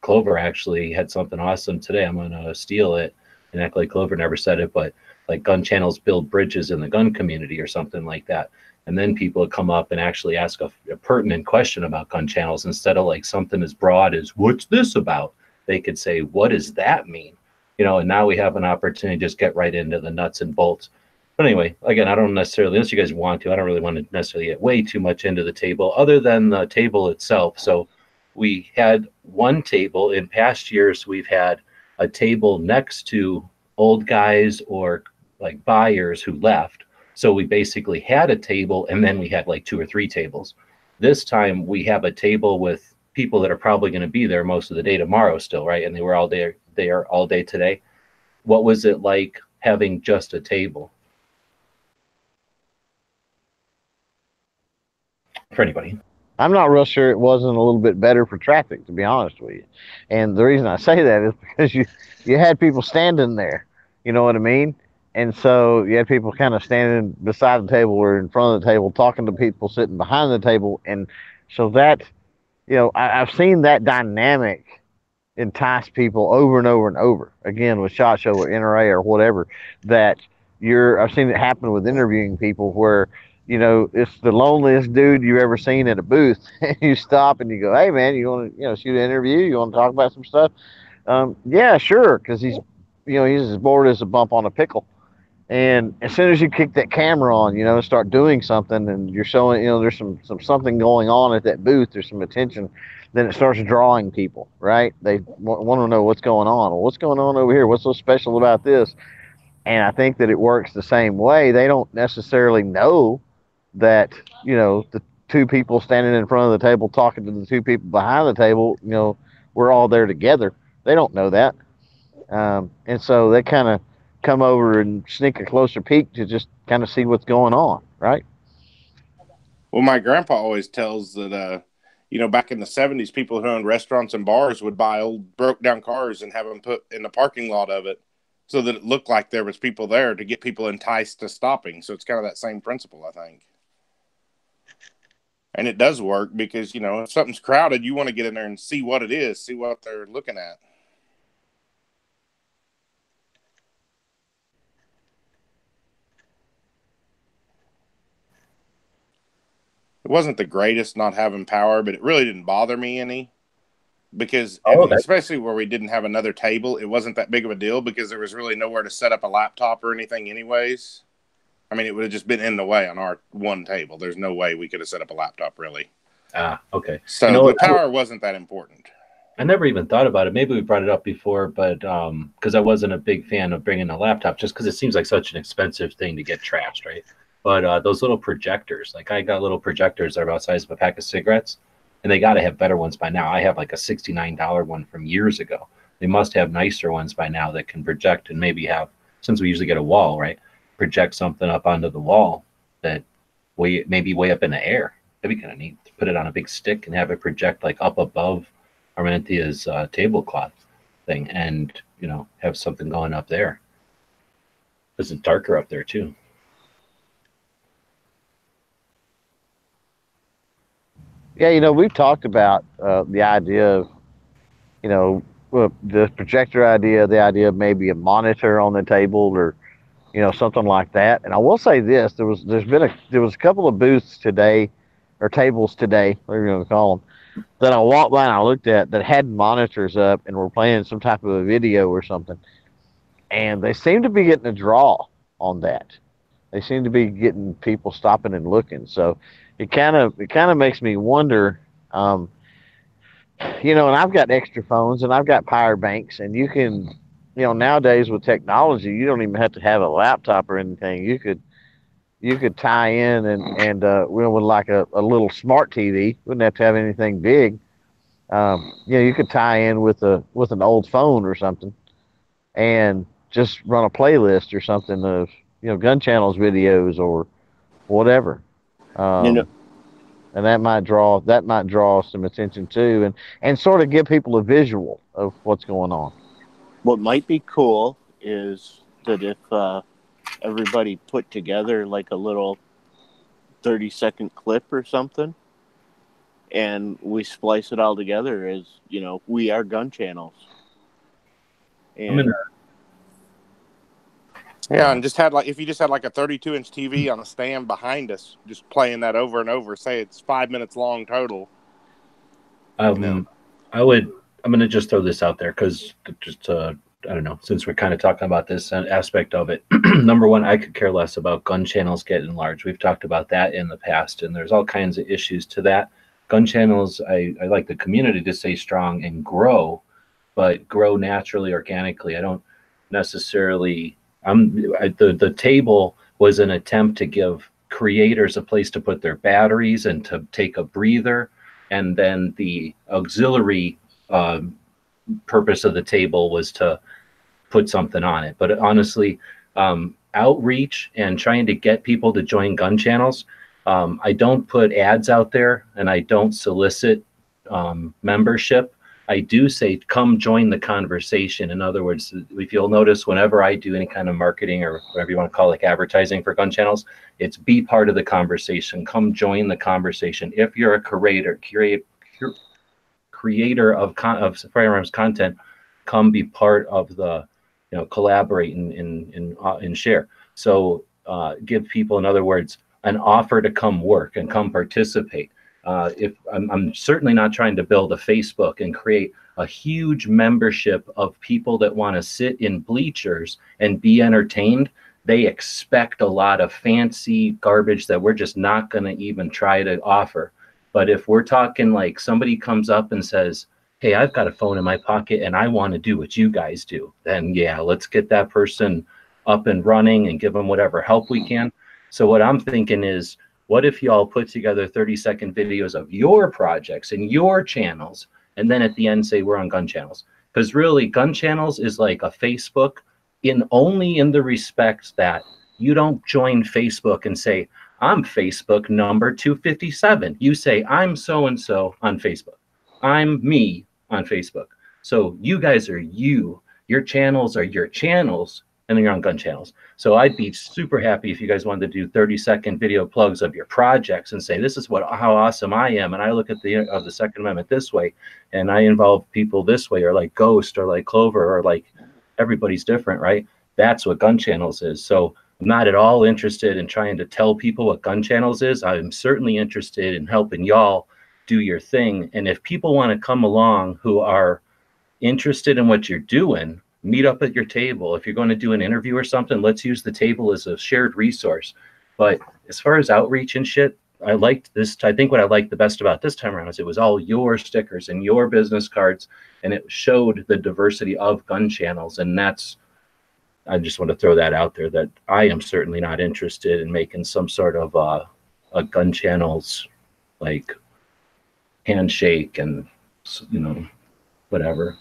S2: clover actually had something awesome today. I'm gonna steal it and act like clover never said it but like gun channels build bridges in the gun community or something like that and then people come up and actually ask a, a, pertinent question about gun channels instead of like something as broad as what's this about? They could say what does that mean? You know and now we have an opportunity to just get right into the nuts and bolts. But anyway again i don't necessarily unless you guys want to i don't really want to necessarily get way too much into the table other than the table itself. So we had one table in past years we've had a table next to old guys or like buyers who left so we basically had a table and then we had like two or three tables. This time we have a table with people that are probably going to be there most of the day tomorrow still, right? And they were all there there all day today. What was it like having just a table? For anybody.
S4: I'm not real sure it wasn't a little bit better for traffic, to be honest with you. And the reason I say that is because you you had people standing there. You know what I mean? And so you had people kind of standing beside the table or in front of the table talking to people sitting behind the table. And so that you know I, have seen that dynamic entice people over and over and over. Again with shot show or nra or whatever that you're i've seen it happen with interviewing people where you know it's the loneliest dude you've ever seen at a booth. And you stop and you go hey man you want to you know shoot an interview? You want to talk about some stuff? Um, yeah sure because he's you know he's as bored as a bump on a pickle and as soon as you kick that camera on, you know, start doing something, and you're showing, you know, there's some some something going on at that booth. There's some attention. Then it starts drawing people, right? They w- want to know what's going on. Well, what's going on over here? What's so special about this? And I think that it works the same way. They don't necessarily know that you know the two people standing in front of the table talking to the two people behind the table. You know, we're all there together. They don't know that, um, and so they kind of come over and sneak a closer peek to just kind of see what's going on, right?
S11: Well, my grandpa always tells that, uh, you know, back in the 70s, people who owned restaurants and bars would buy old broke down cars and have them put in the parking lot of it so that it looked like there was people there to get people enticed to stopping. So it's kind of that same principle, I think. And it does work because, you know, if something's crowded, you want to get in there and see what it is, see what they're looking at. It wasn't the greatest not having power, but it really didn't bother me any because oh, especially where we didn't have another table, it wasn't that big of a deal because there was really nowhere to set up a laptop or anything anyways. I mean, it would have just been in the way on our one table. There's no way we could have set up a laptop really.
S2: Ah, okay.
S11: So you know, the power I, wasn't that important.
S2: I never even thought about it. Maybe we brought it up before, but um, because I wasn't a big fan of bringing a laptop, just because it seems like such an expensive thing to get trashed, right? But uh, those little projectors, like I got little projectors that are about the size of a pack of cigarettes, and they got to have better ones by now. I have like a $69 one from years ago. They must have nicer ones by now that can project and maybe have, since we usually get a wall, right? Project something up onto the wall that way maybe way up in the air. That'd be kind of neat to put it on a big stick and have it project like up above Armentia's uh, tablecloth thing, and you know have something going up there. Is darker up there too.
S4: Yeah, you know, we've talked about uh, the idea of, you know, the projector idea, the idea of maybe a monitor on the table or, you know, something like that. And I will say this: there was, there's been a, there was a couple of booths today, or tables today, whatever you want to call them, that I walked by and I looked at that had monitors up and were playing some type of a video or something, and they seem to be getting a draw on that. They seem to be getting people stopping and looking. So it kind of it kind of makes me wonder um, you know and i've got extra phones and i've got power banks and you can you know nowadays with technology you don't even have to have a laptop or anything. You could you could tie in and and uh know, with like a, a little smart tv wouldn't have to have anything big. Um you know you could tie in with a with an old phone or something and just run a playlist or something of you know gun channels videos or whatever um,
S10: You know-
S4: and that might draw that might draw some attention too, and and sort of give people a visual of what's going on.
S10: What might be cool is that if uh, everybody put together like a little 30 second clip or something and we splice it all together as, you know, we are gun channels.
S2: I'm
S10: And
S2: gonna
S11: Yeah, and just had like if you just had like a 32 inch TV on a stand behind us, just playing that over and over. Say it's five minutes long total.
S2: Um, I would. I'm going to just throw this out there because just uh, I don't know. Since we're kind of talking about this aspect of it, number one, I could care less about gun channels getting large. We've talked about that in the past, and there's all kinds of issues to that. Gun channels, I, I like the community to stay strong and grow, but grow naturally, organically. I don't necessarily. I'm I, the the table was an attempt to give creators a place to put their batteries and to take a breather and then the auxiliary um, purpose of the table was to put something on it. But honestly, um, outreach and trying to get people to join gun channels, um, I don't put ads out there and I don't solicit um, membership. I do say, come join the conversation. In other words, if you'll notice, whenever I do any kind of marketing or whatever you want to call it, like advertising for gun channels, it's be part of the conversation. Come join the conversation. If you're a creator, create, cur- creator of con- of firearms content, come be part of the, you know, collaborate and and and, uh, and share. So uh, give people, in other words, an offer to come work and come participate. Uh, if I'm, I'm certainly not trying to build a Facebook and create a huge membership of people that want to sit in bleachers and be entertained, they expect a lot of fancy garbage that we're just not going to even try to offer. But if we're talking like somebody comes up and says, Hey, I've got a phone in my pocket and I want to do what you guys do, then yeah, let's get that person up and running and give them whatever help we can. So, what I'm thinking is, what if y'all put together 30 second videos of your projects and your channels, and then at the end say we're on gun channels? Because really, gun channels is like a Facebook in only in the respect that you don't join Facebook and say, I'm Facebook number 257. You say, I'm so and so on Facebook. I'm me on Facebook. So you guys are you. Your channels are your channels, and on gun channels. So I'd be super happy if you guys wanted to do 30 second video plugs of your projects and say, this is what how awesome I am. And I look at the of the Second Amendment this way, and I involve people this way, or like Ghost, or like Clover, or like everybody's different, right? That's what gun channels is. So I'm not at all interested in trying to tell people what gun channels is. I'm certainly interested in helping y'all do your thing. And if people want to come along who are interested in what you're doing, meet up at your table. If you're going to do an interview or something, let's use the table as a shared resource. But as far as outreach and shit, I liked this. I think what I liked the best about this time around is it was all your stickers and your business cards, and it showed the diversity of gun channels. And that's I just want to throw that out there that I am certainly not interested in making some sort of uh, a gun channels like handshake and you know whatever.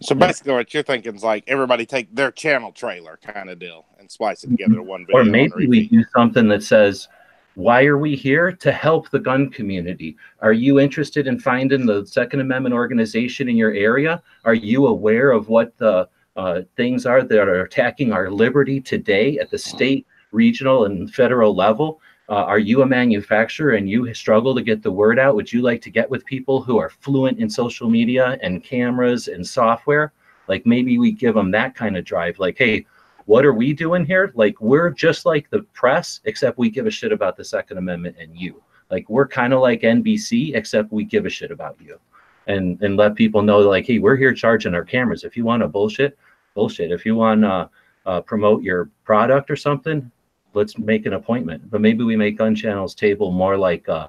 S11: So basically, what you're thinking is like everybody take their channel trailer kind of deal and splice it together to one video.
S2: Or maybe we do something that says, "Why are we here to help the gun community? Are you interested in finding the Second Amendment organization in your area? Are you aware of what the uh, things are that are attacking our liberty today at the state, regional, and federal level? Uh, are you a manufacturer and you struggle to get the word out? Would you like to get with people who are fluent in social media and cameras and software? Like maybe we give them that kind of drive. Like, hey, what are we doing here? Like, we're just like the press, except we give a shit about the Second Amendment and you. Like, we're kind of like NBC, except we give a shit about you. And and let people know, like, hey, we're here charging our cameras. If you want to bullshit, bullshit. If you want to uh, promote your product or something, let's make an appointment. But maybe we make gun channels table more like uh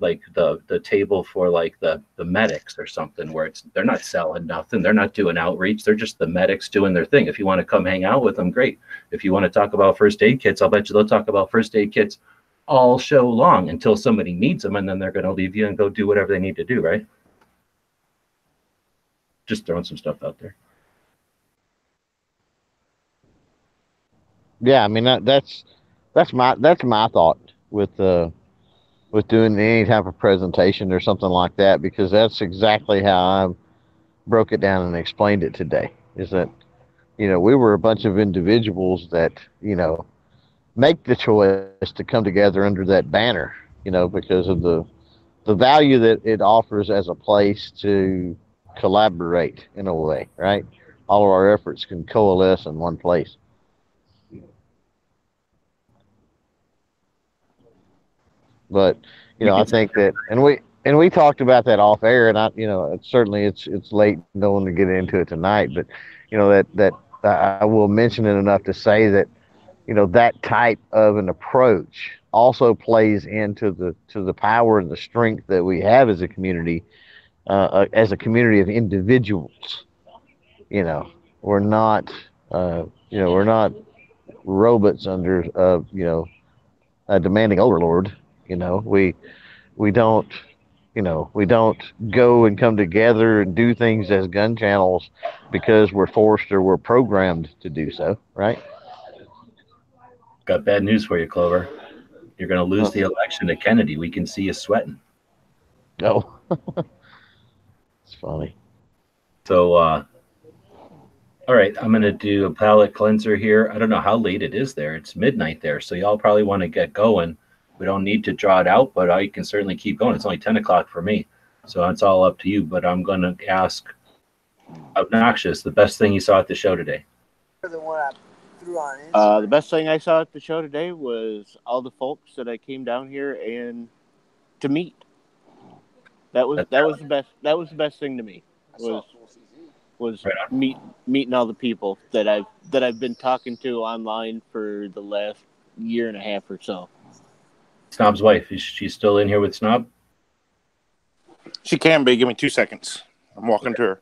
S2: like the the table for like the the medics or something where it's they're not selling nothing. They're not doing outreach. They're just the medics doing their thing. If you want to come hang out with them great. If you want to talk about first aid kits i'll bet you they'll talk about first aid kits all show long until somebody needs them and then they're going to leave you and go do whatever they need to do right? Just throwing some stuff out there
S4: yeah, I mean that, that's that's my that's my thought with uh with doing any type of presentation or something like that because that's exactly how I broke it down and explained it today. Is that you know we were a bunch of individuals that you know make the choice to come together under that banner, you know, because of the the value that it offers as a place to collaborate in a way, right? All of our efforts can coalesce in one place. But you know, I think that, and we and we talked about that off air, and I, you know, it's, certainly it's it's late, no one to get into it tonight, but you know that that I will mention it enough to say that you know that type of an approach also plays into the to the power and the strength that we have as a community, uh, uh as a community of individuals. You know, we're not, uh, you know, we're not robots under, uh, you know, a demanding overlord you know, we we don't you know we don't go and come together and do things as gun channels because we're forced or we're programmed to do so, right?
S2: Got bad news for you, Clover. You're going to lose the election to Kennedy. We can see you sweating.
S4: No. it's funny.
S2: So, uh, all right, I'm going to do a palate cleanser here. I don't know how late it is there. It's midnight there. So, y'all probably want to get going we don't need to draw it out, but I can certainly keep going. It's only 10 o'clock for me. So it's all up to you. But I'm going to ask Obnoxious the best thing you saw at the show today.
S10: The one I threw on uh, the best thing I saw at the show today was all the folks that I came down here and to meet. That was That's that was the best. That was the best thing to me. Was was right meet meeting all the people that I've that I've been talking to online for the last year and a half or so.
S2: Snob's wife. Is she still in here with Snob?
S11: She can be. Give me two seconds. I'm walking to her.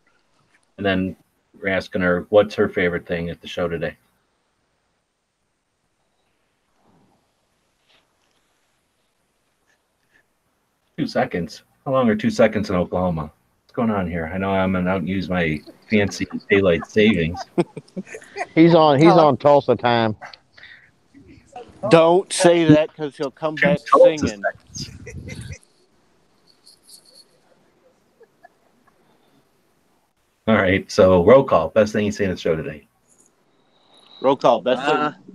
S2: And then we're asking her what's her favorite thing at the show today. Two seconds. How long are two seconds in Oklahoma? What's going on here? I know I'm gonna out use my fancy daylight savings.
S4: he's on. He's on Tulsa time.
S10: Don't say that because he'll come back singing.
S2: All right, so roll call. Best thing you seen in the show today.
S10: Roll call. Best
S13: uh, thing.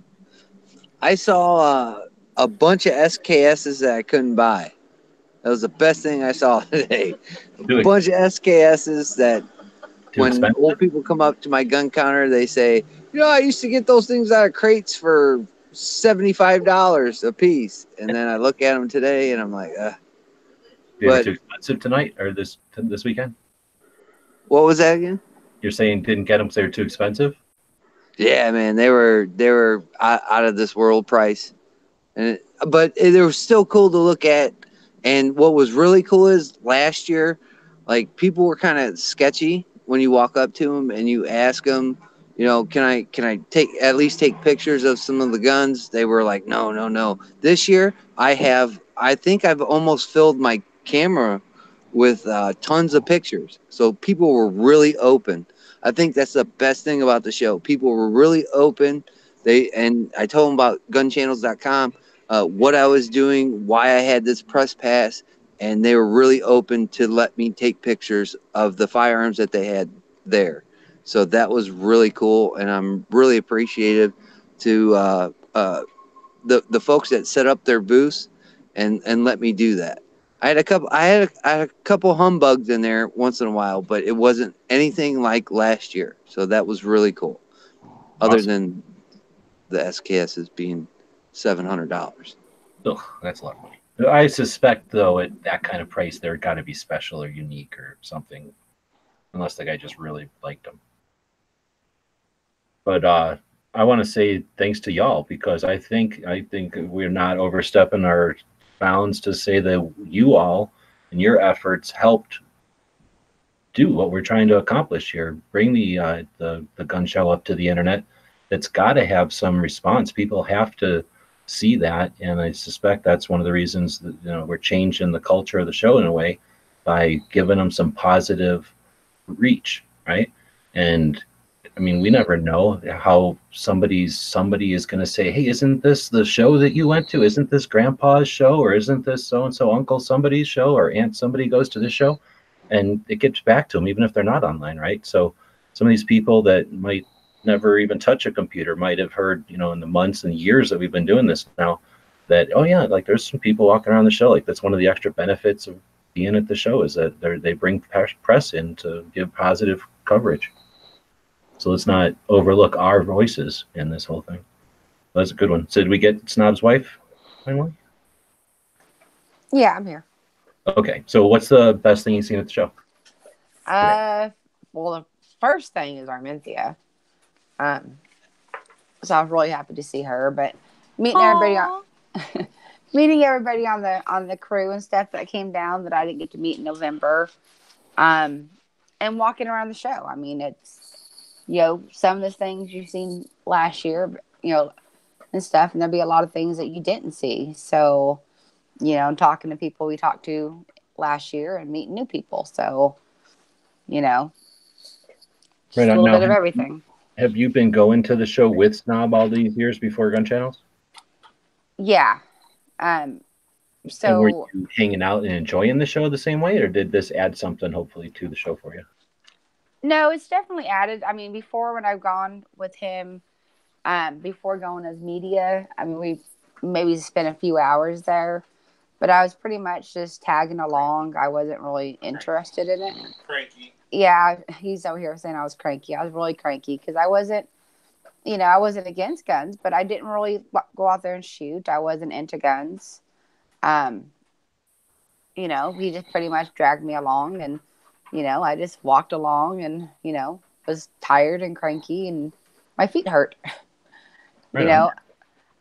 S13: I saw uh, a bunch of SKSs that I couldn't buy. That was the best thing I saw today. A bunch of SKSs that Too when expensive. old people come up to my gun counter, they say, "You know, I used to get those things out of crates for seventy-five dollars a piece, and then I look at them today, and I'm like, uh.
S2: But, too expensive tonight or this this weekend?
S13: What was that again?
S2: You're saying didn't get them because they were too expensive?
S13: Yeah, man, they were they were out of this world price, and but they were still cool to look at. And what was really cool is last year, like people were kind of sketchy when you walk up to them and you ask them,
S19: you know, can I can I take at least take pictures of some of the guns? They were like, no, no, no. This year, I have, I think I've almost filled my camera with uh, tons of pictures. So people were really open. I think that's the best thing about the show. People were really open. They and I told them about gunchannels.com, uh, what I was doing, why I had this press pass, and they were really open to let me take pictures of the firearms that they had there. So that was really cool, and I'm really appreciative to uh, uh, the the folks that set up their booths and and let me do that. I had a couple. I had a, I had a couple humbugs in there once in a while, but it wasn't anything like last year. So that was really cool. Other
S2: Awesome.
S19: than the SKSs being seven hundred dollars.
S2: Ugh, that's a lot of money. I suspect though at that kind of price, they're got to be special or unique or something, unless the guy just really liked them. But uh, I want to say thanks to y'all because I think I think we're not overstepping our bounds to say that you all and your efforts helped do what we're trying to accomplish here. Bring the uh, the the gun show up to the internet. It's got to have some response. People have to see that, and I suspect that's one of the reasons that you know we're changing the culture of the show in a way by giving them some positive reach, right? And I mean, we never know how somebody's somebody is going to say, "Hey, isn't this the show that you went to? Isn't this Grandpa's show, or isn't this so and so Uncle somebody's show, or Aunt somebody goes to this show?" And it gets back to them, even if they're not online, right? So some of these people that might never even touch a computer might have heard, you know, in the months and years that we've been doing this now, that oh yeah, like there's some people walking around the show. Like that's one of the extra benefits of being at the show is that they they bring press in to give positive coverage. So let's not overlook our voices in this whole thing. That's a good one. So did we get Snob's wife finally?
S20: Yeah, I'm here.
S2: Okay. So what's the best thing you've seen at the show?
S20: Uh, well, the first thing is Armentia. Um, so I was really happy to see her, but meeting everybody on meeting everybody on the on the crew and stuff that came down that I didn't get to meet in November, um, and walking around the show. I mean, it's you know some of the things you've seen last year, you know, and stuff, and there'll be a lot of things that you didn't see. So, you know, talking to people we talked to last year and meeting new people. So, you know,
S2: Right
S20: a little
S2: Now,
S20: bit of everything.
S2: Have you been going to the show with Snob all these years before Gun Channels?
S20: Yeah. Um.
S2: and
S20: So
S2: were you hanging out and enjoying the show the same way, or did this add something hopefully to the show for you?
S20: No, it's definitely added. I mean, before when I've gone with him, um, before going as media, I mean, we maybe spent a few hours there, but I was pretty much just tagging along. I wasn't really interested in it.
S14: Cranky.
S20: Yeah, he's over here saying I was cranky. I was really cranky because I wasn't, you know, I wasn't against guns, but I didn't really go out there and shoot. I wasn't into guns. Um, you know, he just pretty much dragged me along, and you know, I just walked along, and you know, was tired and cranky, and my feet hurt.
S2: Right
S20: you know,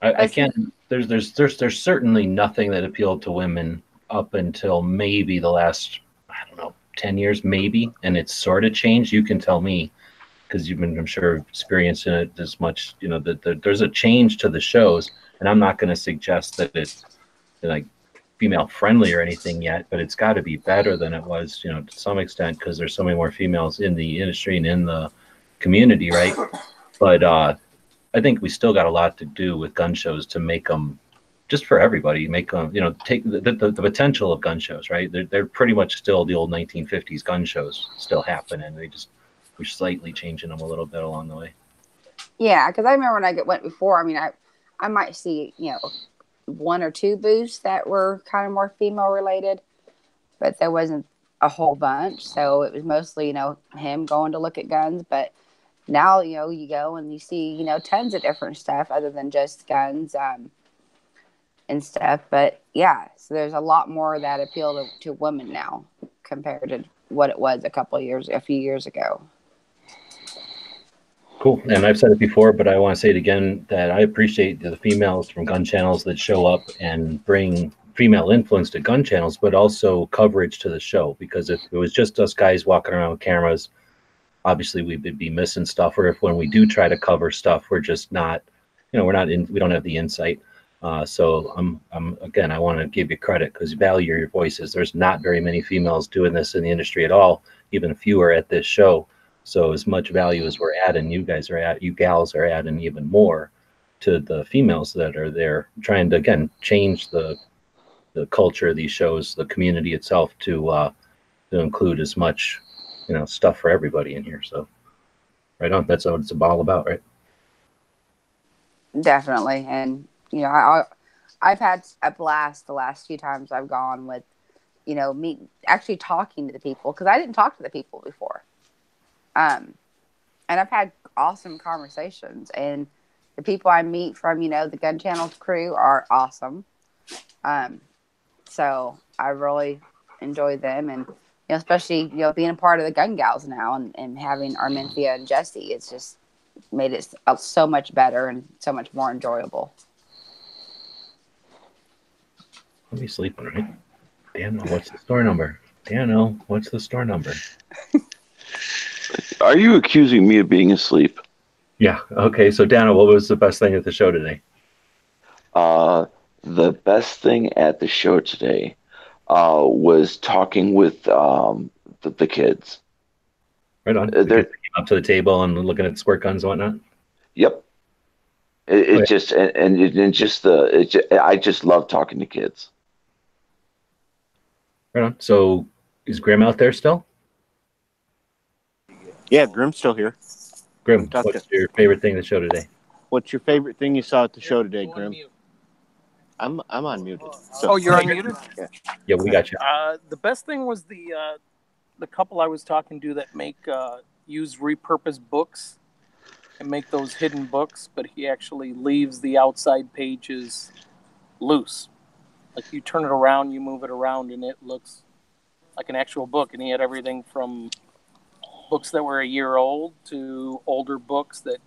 S2: I, I
S20: Listen-
S2: can't. There's there's there's there's certainly nothing that appealed to women up until maybe the last I don't know ten years maybe, and it's sort of changed. You can tell me because you've been I'm sure experiencing it as much. You know that that there's a change to the shows, and I'm not going to suggest that it's like female friendly or anything yet, but it's got to be better than it was, you know, to some extent because there's so many more females in the industry and in the community, right? But uh, I think we still got a lot to do with gun shows to make them just for everybody. Make them, you know, take the, the, the potential of gun shows, right? They're, they're pretty much still the old 1950s gun shows still happen, and they just we're slightly changing them a little bit along the way.
S20: Yeah, because I remember when I went before. I mean, I I might see you know one or two booths that were kind of more female related, but there wasn't a whole bunch. So it was mostly you know him going to look at guns. But now you know you go and you see you know tons of different stuff other than just guns um, and stuff. But yeah, so there's a lot more that appeal to, to women now compared to what it was a couple years, a few years ago.
S2: Cool. And I've said it before, but I want to say it again that I appreciate the females from gun channels that show up and bring female influence to gun channels, but also coverage to the show. Because if it was just us guys walking around with cameras, obviously we would be missing stuff, or if when we do try to cover stuff, we're just not, you know, we're not in, we don't have the insight. Uh, so I'm, I'm again, I want to give you credit because value your voices. There's not very many females doing this in the industry at all, even fewer at this show. So as much value as we're adding, you guys are at, you gals are adding even more to the females that are there, trying to again change the the culture of these shows, the community itself, to uh, to include as much, you know, stuff for everybody in here. So, right on. That's what it's all about, right?
S20: Definitely, and you know, I, I've had a blast the last few times I've gone with, you know, me actually talking to the people because I didn't talk to the people before. Um, and I've had awesome conversations, and the people I meet from you know the Gun Channel crew are awesome. Um, so I really enjoy them, and you know, especially you know being a part of the Gun Gals now, and, and having Armentia and Jesse, it's just made it so much better and so much more enjoyable.
S2: Let me sleep right? Daniel, what's the store number? Daniel, what's the store number?
S7: Are you accusing me of being asleep?
S2: Yeah. Okay. So, Dana, what was the best thing at the show today?
S7: Uh, the best thing at the show today uh, was talking with um, the, the kids.
S2: Right on.
S7: Uh,
S2: The came up to the table and looking at squirt guns and whatnot.
S7: Yep. It, it
S2: Okay.
S7: just and, and, it, and just the it just, I just love talking to kids.
S2: Right on. So, is Graham out there still?
S10: Yeah, Grim's still here.
S2: Grim, what's
S10: to-
S2: your favorite thing at the show today?
S10: What's your favorite thing you saw at the show today, Grim? I'm I'm unmuted. So.
S14: Oh, you're unmuted.
S10: Yeah.
S2: Yeah, we got you.
S14: Uh, the best thing was the uh, the couple I was talking to that make uh, use repurposed books and make those hidden books, but he actually leaves the outside pages loose. Like you turn it around, you move it around, and it looks like an actual book. And he had everything from books that were a year old to older books that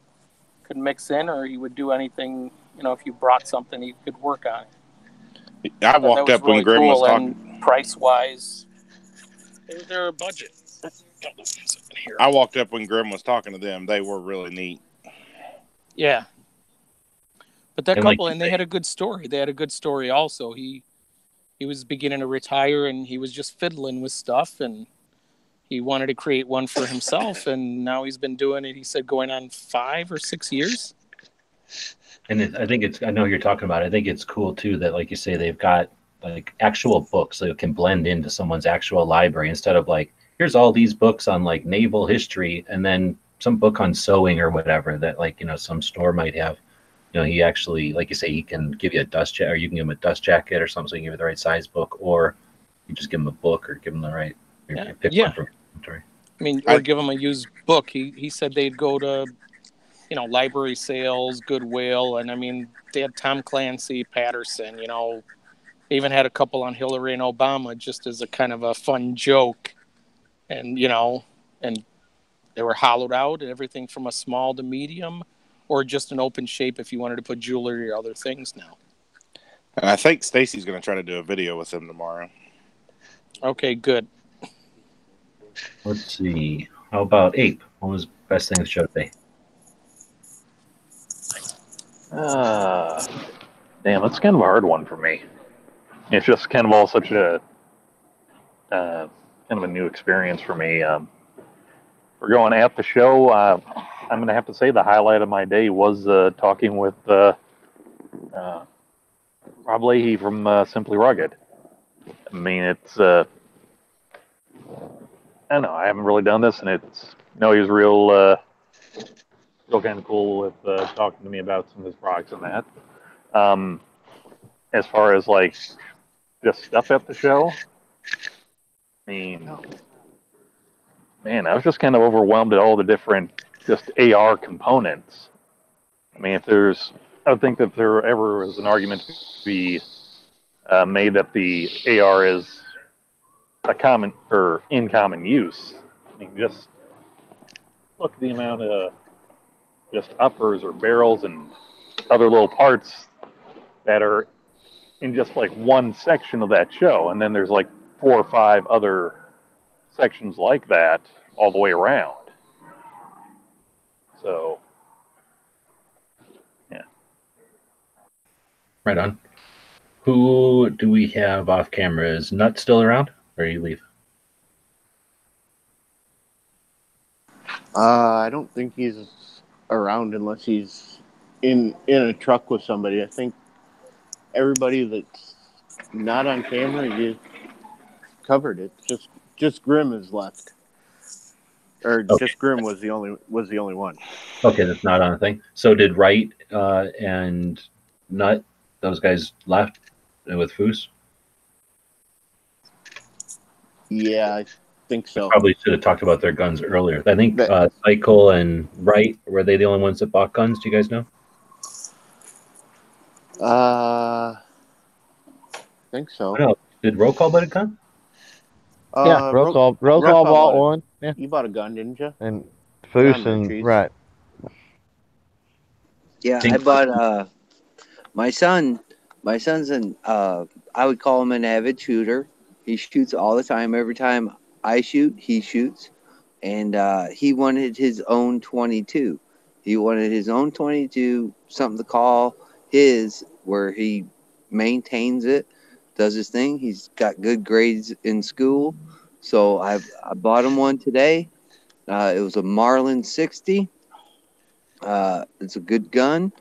S14: could mix in, or he would do anything. You know, if you brought something, he could work on it.
S11: I walked up when Grim was talking.
S14: Price wise, they're a budget.
S11: I walked up when Grim was talking to them. They were really neat.
S14: Yeah. But that
S11: And
S14: couple,
S11: you
S14: and they had a good story. They had a good story also. He he was beginning to retire, and he was just fiddling with stuff, and he wanted to create one for himself, and now he's been doing it. He said going on five or six years.
S2: And it, I think it's, I know you're talking about. it. I think it's cool too that, like you say, they've got like actual books that can blend into someone's actual library instead of like, here's all these books on like naval history and then some book on sewing or whatever that like, you know, some store might have. You know, he actually, like you say, he can give you a dust jacket or you can give him a dust jacket or something, so you can give you the right size book, or you just give him a book or give him the right,
S14: Yeah.
S2: pick
S14: Yeah.
S2: One from inventory.
S14: I mean, or give him a used book. He he said they'd go to, you know, library sales, Goodwill, and I mean, they had Tom Clancy, Patterson. You know, they even had a couple on Hillary and Obama just as a kind of a fun joke, and you know, and they were hollowed out and everything from a small to medium, or just an open shape if you wanted to put jewelry or other things now.
S11: And I think Stacy's going to try to do a video with them tomorrow.
S14: Okay, good.
S2: Let's see. How about Ape? What was the best thing the show today?
S5: Uh, damn, that's kind of a hard one for me. It's just kind of all such a uh, kind of a new experience for me. Um, we're going at the show. Uh, I'm going to have to say the highlight of my day was uh, talking with uh, uh, Rob Leahy from uh, Simply Rugged. I mean, it's uh, I don't know. I haven't really done this, and it's you know he was real. Uh, real kind of cool with uh, talking to me about some of his products and that. Um, as far as like just stuff at the show, I mean, man, I was just kind of overwhelmed at all the different just AR components. I mean, if there's, I would think that if there ever was an argument to be uh, made that the AR is a common or in common use. I mean, just look at the amount of just uppers or barrels and other little parts that are in just like one section of that show. And then there's like four or five other sections like that all the way around. So yeah.
S2: Right on. Who do we have off camera? Is Nut still around, or you leave?
S10: Uh, I don't think he's around unless he's in in a truck with somebody. I think everybody that's not on camera you covered it. Just just Grim is left, or
S2: Okay.
S10: just Grim was the only was the only one.
S2: Okay, that's not on a thing. So did Wright uh, and Nut? Those guys left with Foos.
S10: Yeah, I think so.
S2: Probably should have talked about their guns earlier. I think uh, Cycle and Wright were they the only ones that bought guns? Do you guys know?
S10: Uh, I think so.
S2: No. Did Roll Call buy a gun?
S10: Uh,
S4: yeah, roll
S10: Ro-
S4: call, roll
S10: Roll
S4: call
S10: Call
S4: bought
S10: bought
S4: one. Yeah,
S10: You bought a gun, didn't you?
S4: and Foos
S10: Gun
S4: and
S10: retreats.
S4: right.
S19: Yeah, I bought uh my son my son's an uh I would call him an avid shooter. He shoots all the time. Every time I shoot, he shoots. And uh he wanted his own twenty two. He wanted his own twenty two, something to call his where he maintains it, does his thing. He's got good grades in school. So I I bought him one today. Uh, it was a Marlin 60. Uh, it's a good gun.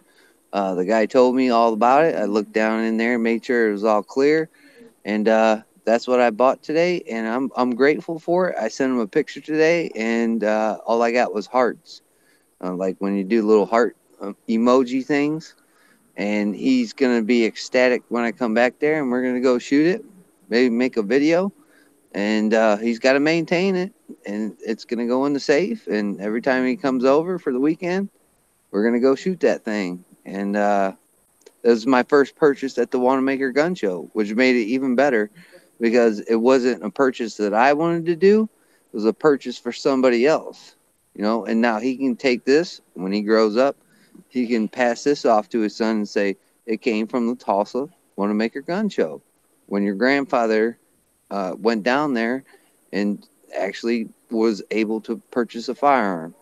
S19: Uh, the guy told me all about it. I looked down in there, made sure it was all clear, and uh, that's what I bought today. And I'm I'm grateful for it. I sent him a picture today, and uh, all I got was hearts, uh, like when you do little heart uh, emoji things. And he's gonna be ecstatic when I come back there, and we're gonna go shoot it, maybe make a video. And uh, he's got to maintain it, and it's gonna go in the safe. And every time he comes over for the weekend, we're gonna go shoot that thing. And uh, this was my first purchase at the Wanenmacher Gun Show, which made it even better because it wasn't a purchase that I wanted to do; it was a purchase for somebody else. You know, and now he can take this when he grows up. He can pass this off to his son and say it came from the Tulsa Wanenmacher Gun Show. When your grandfather uh, went down there and actually was able to purchase a firearm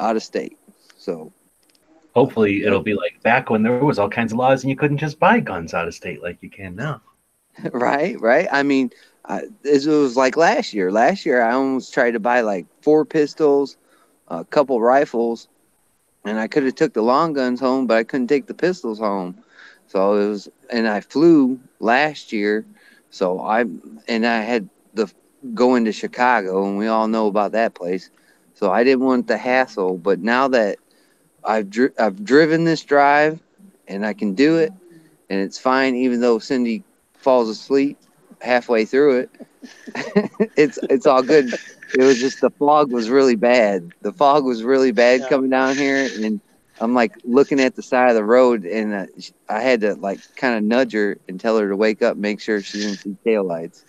S19: out of state. So
S2: Hopefully, it'll be like back when there was all kinds of laws and you couldn't just buy guns out of state like you can now.
S19: right, right. I mean, I, this was like last year. Last year, I almost tried to buy like four pistols, a couple rifles, and I could have took the long guns home, but I couldn't take the pistols home. So it was, and I flew last year, so I and I had the going to Chicago, and we all know about that place. So I didn't want the hassle. But now that I've dri- I've driven this drive, and I can do it, and it's fine, even though Cindy falls asleep halfway through it. it's it's all good. It was just the fog was really bad. The fog was really bad coming down here, and I'm like looking at the side of the road, and uh, I had to like kind of nudge her and tell her to wake up, make sure she didn't see taillights,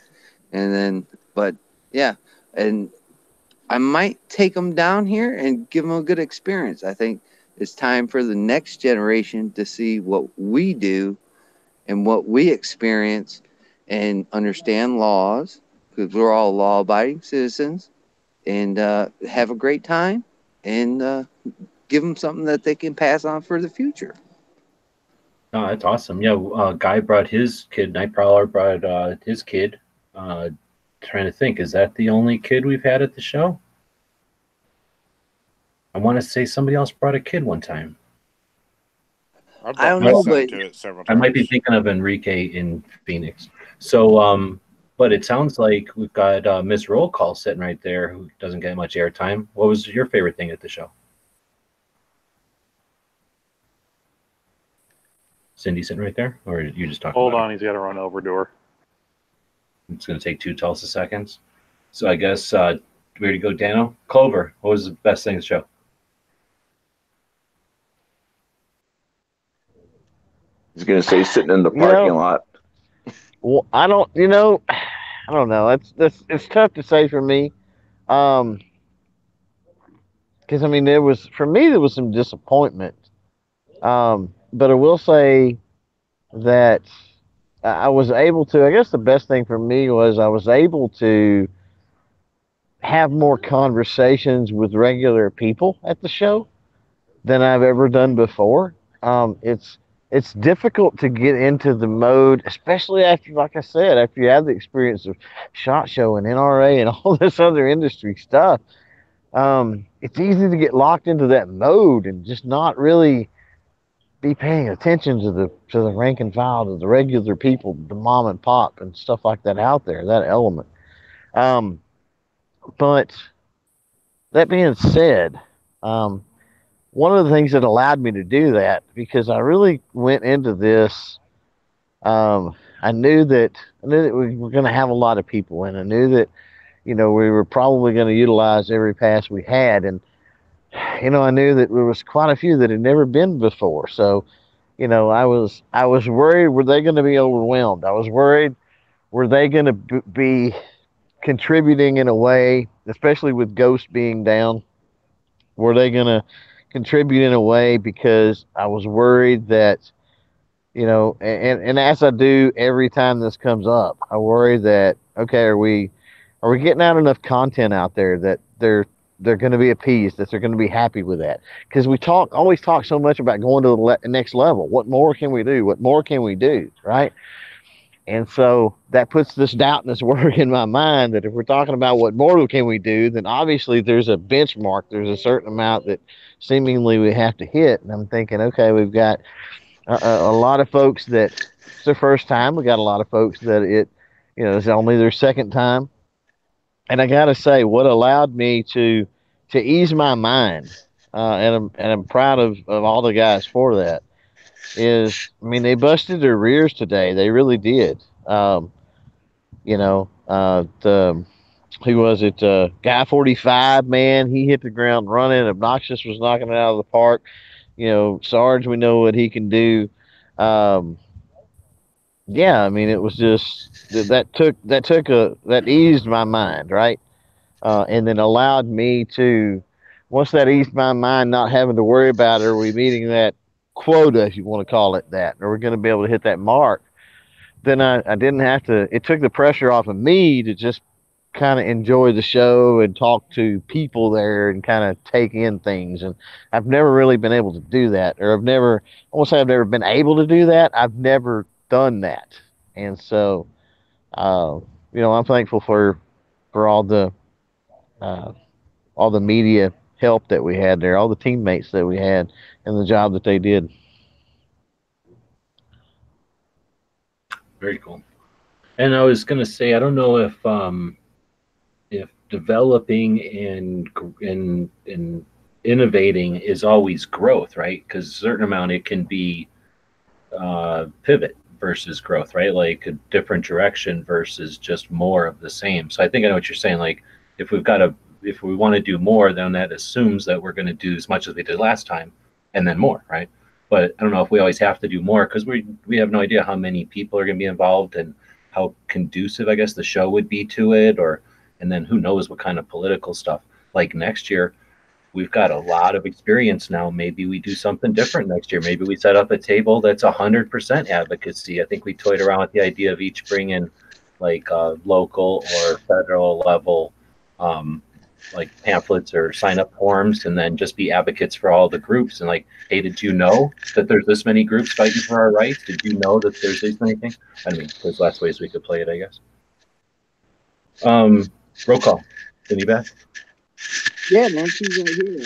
S19: and then but yeah, and I might take them down here and give them a good experience. I think it's time for the next generation to see what we do and what we experience and understand laws because we're all law abiding citizens and uh, have a great time and uh, give them something that they can pass on for the future.
S2: Oh, that's awesome. Yeah, uh, Guy brought his kid. Nightcrawler brought uh, his kid. Uh, trying to think, is that the only kid we've had at the show? I want to say somebody else brought a kid one time.
S11: I've
S19: don't know, but
S11: to it several
S2: I might be thinking of Enrique in Phoenix. So, um, but it sounds like we've got uh, Miss Roll Call sitting right there who doesn't get much airtime. What was your favorite thing at the show? Cindy sitting right there, or you just talking?
S5: hold
S2: about
S5: on, he's got to run over to her.
S2: It's going to take two Tulsa seconds. So I guess uh, we to go, Dano. Clover, what was the best thing of the show?
S7: He's gonna say sitting in the
S4: You know-
S7: parking lot.
S4: Well, I don't, you know, I don't know. That's that's it's tough to say for me, um, because I mean there was for me there was some disappointment, um, but I will say that I I was able to. I guess the best thing for me was I was able to have more conversations with regular people at the show. than I've ever done before. Um, it's it's difficult to get into the mode, especially after, like I said, after you have the experience of shot show and NRA and all this other industry stuff. Um, it's easy to get locked into that mode and just not really be paying attention to the to the rank and file, to the regular people, the mom and pop and stuff like that out there, that element. Um, but that being said, um, one of the things that allowed me to do that because I really went into this. Um, I knew that I knew that we were going to have a lot of people, and I knew that you know we were probably going to utilize every pass we had, and you know I knew that there was quite a few that had never been before. So, you know, I was I was worried were they going to be overwhelmed? I was worried were they going to be contributing in a way, especially with Ghost being down? Were they going to contribute in a way because I was worried that, you know, and, and as I do every time this comes up, I worry that, okay, are we, are we getting out enough content out there that they're, they're going to be appeased, that they're going to be happy with that? Because we talk, always talk so much about going to the le- next level. What more can we do? What more can we do? Right. And so that puts this doubt and this worry in my mind that if we're talking about what more can we do, then obviously there's a benchmark. There's a certain amount that seemingly we have to hit. And I'm thinking, okay, we've got a, a lot of folks that it's their first time. We got a lot of folks that it, you know, it's only their second time. And I got to say, what allowed me to to ease my mind, uh, and I'm and I'm proud of, of all the guys for that. Is I mean, they busted their rears today. They really did. Um, you know, uh, the who was it? Uh, guy 45, man, he hit the ground running. Obnoxious was knocking it out of the park. You know, Sarge, we know what he can do. Um, yeah, I mean, it was just that, took that took a that eased my mind, right? Uh, and then allowed me to once that eased my mind, not having to worry about are we meeting that quota, if you want to call it that, are we going to be able to hit that mark? Then I, I didn't have to. It took the pressure off of me to just kind of enjoy the show and talk to people there and kind of take in things. And I've never really been able to do that, or I've never, I won't say I've never been able to do that. I've never done that. And so, uh, you know, I'm thankful for, for all the, uh, all the media help that we had there, all the teammates that we had and the job that they did.
S2: Very cool. And I was going to say, I don't know if, um, developing and and and innovating is always growth, right? Because a certain amount it can be uh, pivot versus growth, right? Like a different direction versus just more of the same. So I think I know what you're saying. Like if we've got a if we want to do more, then that assumes that we're going to do as much as we did last time, and then more, right? But I don't know if we always have to do more because we we have no idea how many people are going to be involved and how conducive I guess the show would be to it, or and then who knows what kind of political stuff. Like next year, we've got a lot of experience now. Maybe we do something different next year. Maybe we set up a table that's hundred percent advocacy. I think we toyed around with the idea of each bringing like uh, local or federal level um, like pamphlets or sign up forms and then just be advocates for all the groups and like hey did you know that there's this many groups fighting for our rights did you know that there's this many things i mean there's less ways we could play it i guess um roll call Cindy Beth
S19: Yeah, man, she's right here.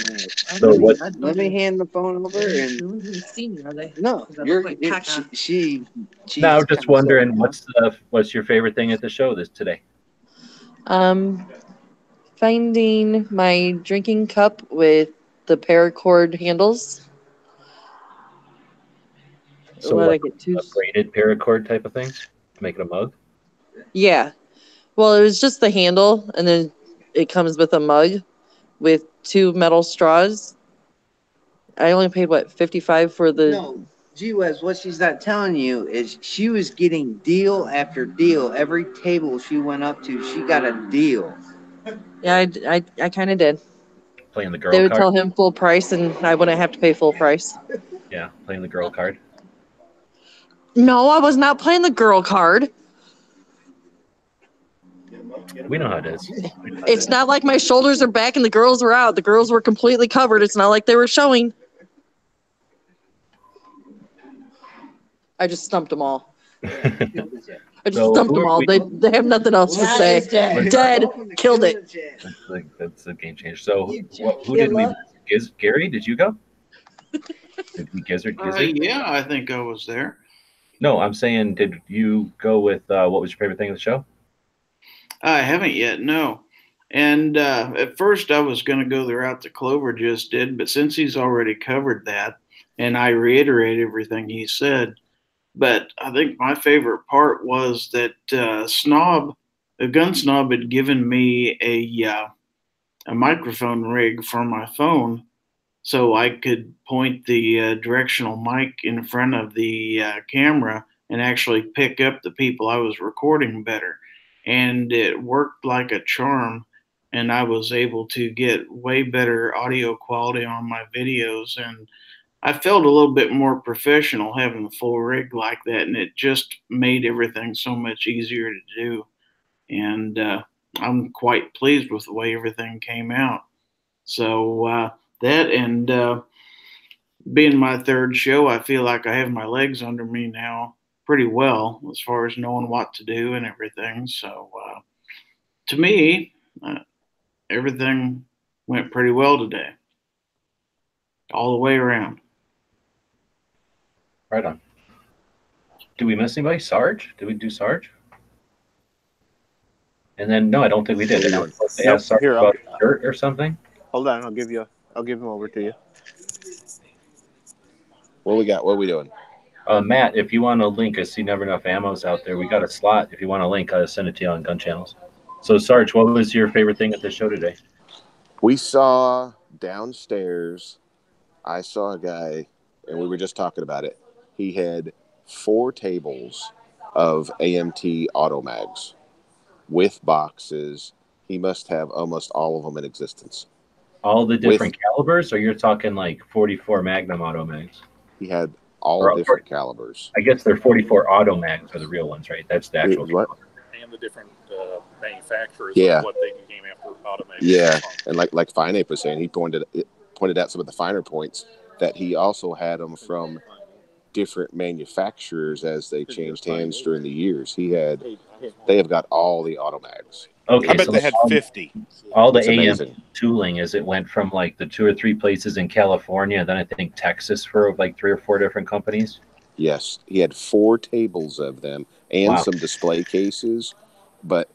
S19: Uh,
S2: So what-
S19: Let me hand the phone over and.
S16: Senior, are they?
S19: No,
S16: They look
S19: you're,
S16: like
S19: you're-
S16: Pac-Man.
S19: she. she
S2: now i'm just wondering what's the what's your favorite thing at the show this today
S21: Um, finding my drinking cup with the paracord handles.
S2: so
S21: What, I
S2: like
S21: get two?
S2: a braided paracord type of thing to make it a mug
S21: Yeah. Well, it was just the handle, and then it comes with a mug with two metal straws. I only paid what fifty five for the.
S19: No, gee whiz, what she's not telling you is she was getting deal after deal. Every table she went up to, she got a deal.
S21: Yeah, I, I, I kind of did.
S2: playing the girl
S21: They would
S2: card
S21: tell him full price, and I wouldn't have to pay full price.
S2: yeah playing the girl card
S21: No, I was not playing the girl card.
S2: We know how it is.
S21: It's not like my shoulders are back and the girls were out. The girls were completely covered. It's not like they were showing. I just stumped them all. I just
S2: so
S21: stumped them all. They, they have nothing else to say.
S2: Dead.
S21: dead. Killed it.
S2: That's, that's a game changer. So wh- who did we? Giz- Gary, did you go? did we Gizzard?
S22: Uh,
S2: Gizzard?
S22: Uh, yeah, I think I was there.
S2: No, I'm saying, did you go with uh, what was your favorite thing of the show?
S22: I haven't yet, no. And uh, at first, I was going to go the route that Clover just did, but since he's already covered that, and I reiterate everything he said, but I think my favorite part was that uh, Snob, a gun snob, had given me a uh, a microphone rig for my phone, so I could point the uh, directional mic in front of the uh, camera and actually pick up the people I was recording better and it worked like a charm and i was able to get way better audio quality on my videos and i felt a little bit more professional having a full rig like that and it just made everything so much easier to do. And uh, i'm quite pleased with the way everything came out. So uh, that and uh, being my third show i feel like i have my legs under me now pretty well as far as knowing what to do and everything. So, uh, to me, uh, everything went pretty well today, all the way around.
S2: Right on. Did we miss anybody? Sarge? Did we do Sarge? And then no, I don't think we did. And I was supposed to
S10: Nope.
S2: ask Sarge
S10: Here, I'll-
S2: about a shirt or something.
S10: Hold on, I'll give you. I'll give him over to you.
S18: What we got? What are we doing?
S2: Uh, Matt, if you want to link, I see never enough ammo's out there. We got a slot. If you want to link, I'll send it to you on Gun Channels. So Sarge, what was your favorite thing at the show today?
S18: We saw downstairs. I saw a guy, and we were just talking about it. He had four tables of AMT auto mags with boxes. He must have almost all of them in existence.
S2: All the
S18: With-
S2: different calibers, or you're talking like 44 Magnum auto mags?
S18: He had all
S2: Or-
S18: different calibers.
S2: I guess they're 44 auto mags are the real ones, right? That's the actual.
S18: What?
S5: and the different uh, manufacturers
S18: Yeah.
S5: what they became after automation.
S18: Yeah, and like like Fine Ape was saying, he pointed it pointed out some of the finer points that he also had them from different manufacturers as they changed hands during the years. He had they have got all the automags.
S2: Okay,
S11: I bet
S2: so
S11: they had
S2: all-
S11: 50.
S2: All the
S18: It's
S2: AM
S18: amazing.
S2: tooling as it went from like the two or three places in California, then I think Texas for like three or four different companies.
S18: Yes, he had four tables of them and
S2: Wow.
S18: some display cases, but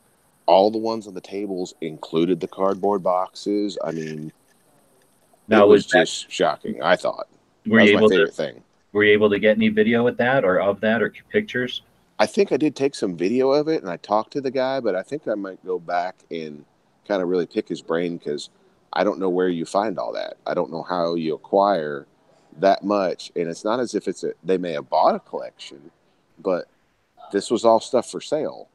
S18: all the ones on the tables included the cardboard boxes. I mean,
S2: that
S18: it was
S2: was that-
S18: just shocking. I thought
S2: Were
S18: that was
S2: you
S18: my
S2: able
S18: favorite
S2: to
S18: thing.
S2: Were you able to get any video with that or of that or pictures?
S18: I think I did take some video of it and I talked to the guy, but I think I might go back and kind of really pick his brain because I don't know where you find all that. I don't know how you acquire that much. And it's not as if it's a, they may have bought a collection, but this was all stuff for sale.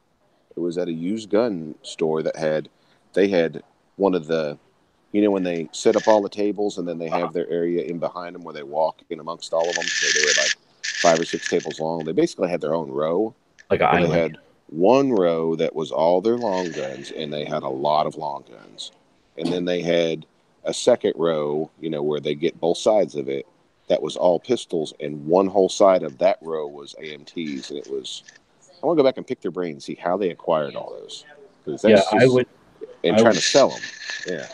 S18: It was at a used gun store that had, they had one of the, you know, when they set up all the tables and then they have uh-huh. their area in behind them where they walk in amongst all of them. So they were like five or six tables long. They basically had their own row.
S2: Like an
S18: And they had one row that was all their long guns, and they had a lot of long guns. And then they had a second row, you know, where they get both sides of it. That was all pistols, and one whole side of that row was AMTs, and it was. I want to go back and pick their brain and see how they acquired all those.
S2: Yeah, I would.
S18: And
S2: I
S18: trying
S2: would-
S18: to sell them. Yeah.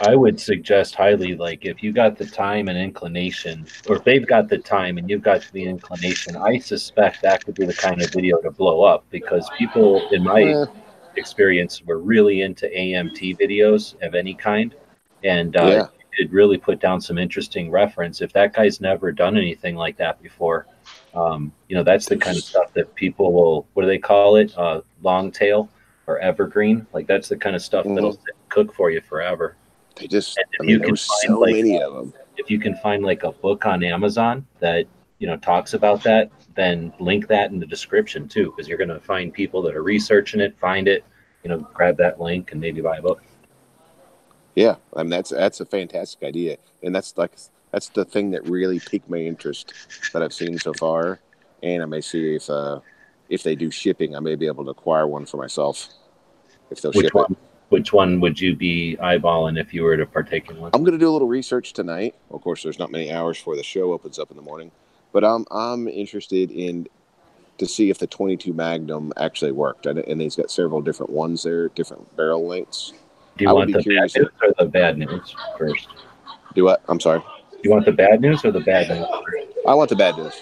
S2: I would suggest highly, like, if you got the time and inclination, or if they've got the time and you've got the inclination, I suspect that could be the kind of video to blow up because people, in my experience, were really into AMT videos of any kind, and uh,
S18: Yeah.
S2: it really put down some interesting reference. If that guy's never done anything like that before, um, you know, that's the kind of stuff that people will. What do they call it? Uh, long tail or evergreen? Like that's the kind of stuff that'll cook for you forever.
S18: They just, I mean,
S2: you can find
S18: so
S2: like
S18: many of them.
S2: if you can find like a book on Amazon that you know talks about that, then link that in the description too, because you're gonna find people that are researching it, find it, you know, grab that link and maybe buy a book.
S18: Yeah, I mean that's that's a fantastic idea, and that's like that's the thing that really piqued my interest that I've seen so far. And I may see if uh, if they do shipping, I may be able to acquire one for myself if they'll
S2: Which
S18: ship
S2: one?
S18: it.
S2: Which one would you be eyeballing if you were to partake in one?
S18: I'm going to do a little research tonight. Of course, there's not many hours before the show opens up in the morning, but I'm I'm interested in to see if the 22 Magnum actually worked, and, and he's got several different ones there, different barrel lengths.
S2: Do you
S18: I
S2: want the bad
S18: curious
S2: news or the bad news first?
S18: Do what? I'm sorry.
S2: Do you want the bad news or the bad news?
S18: I want the bad news.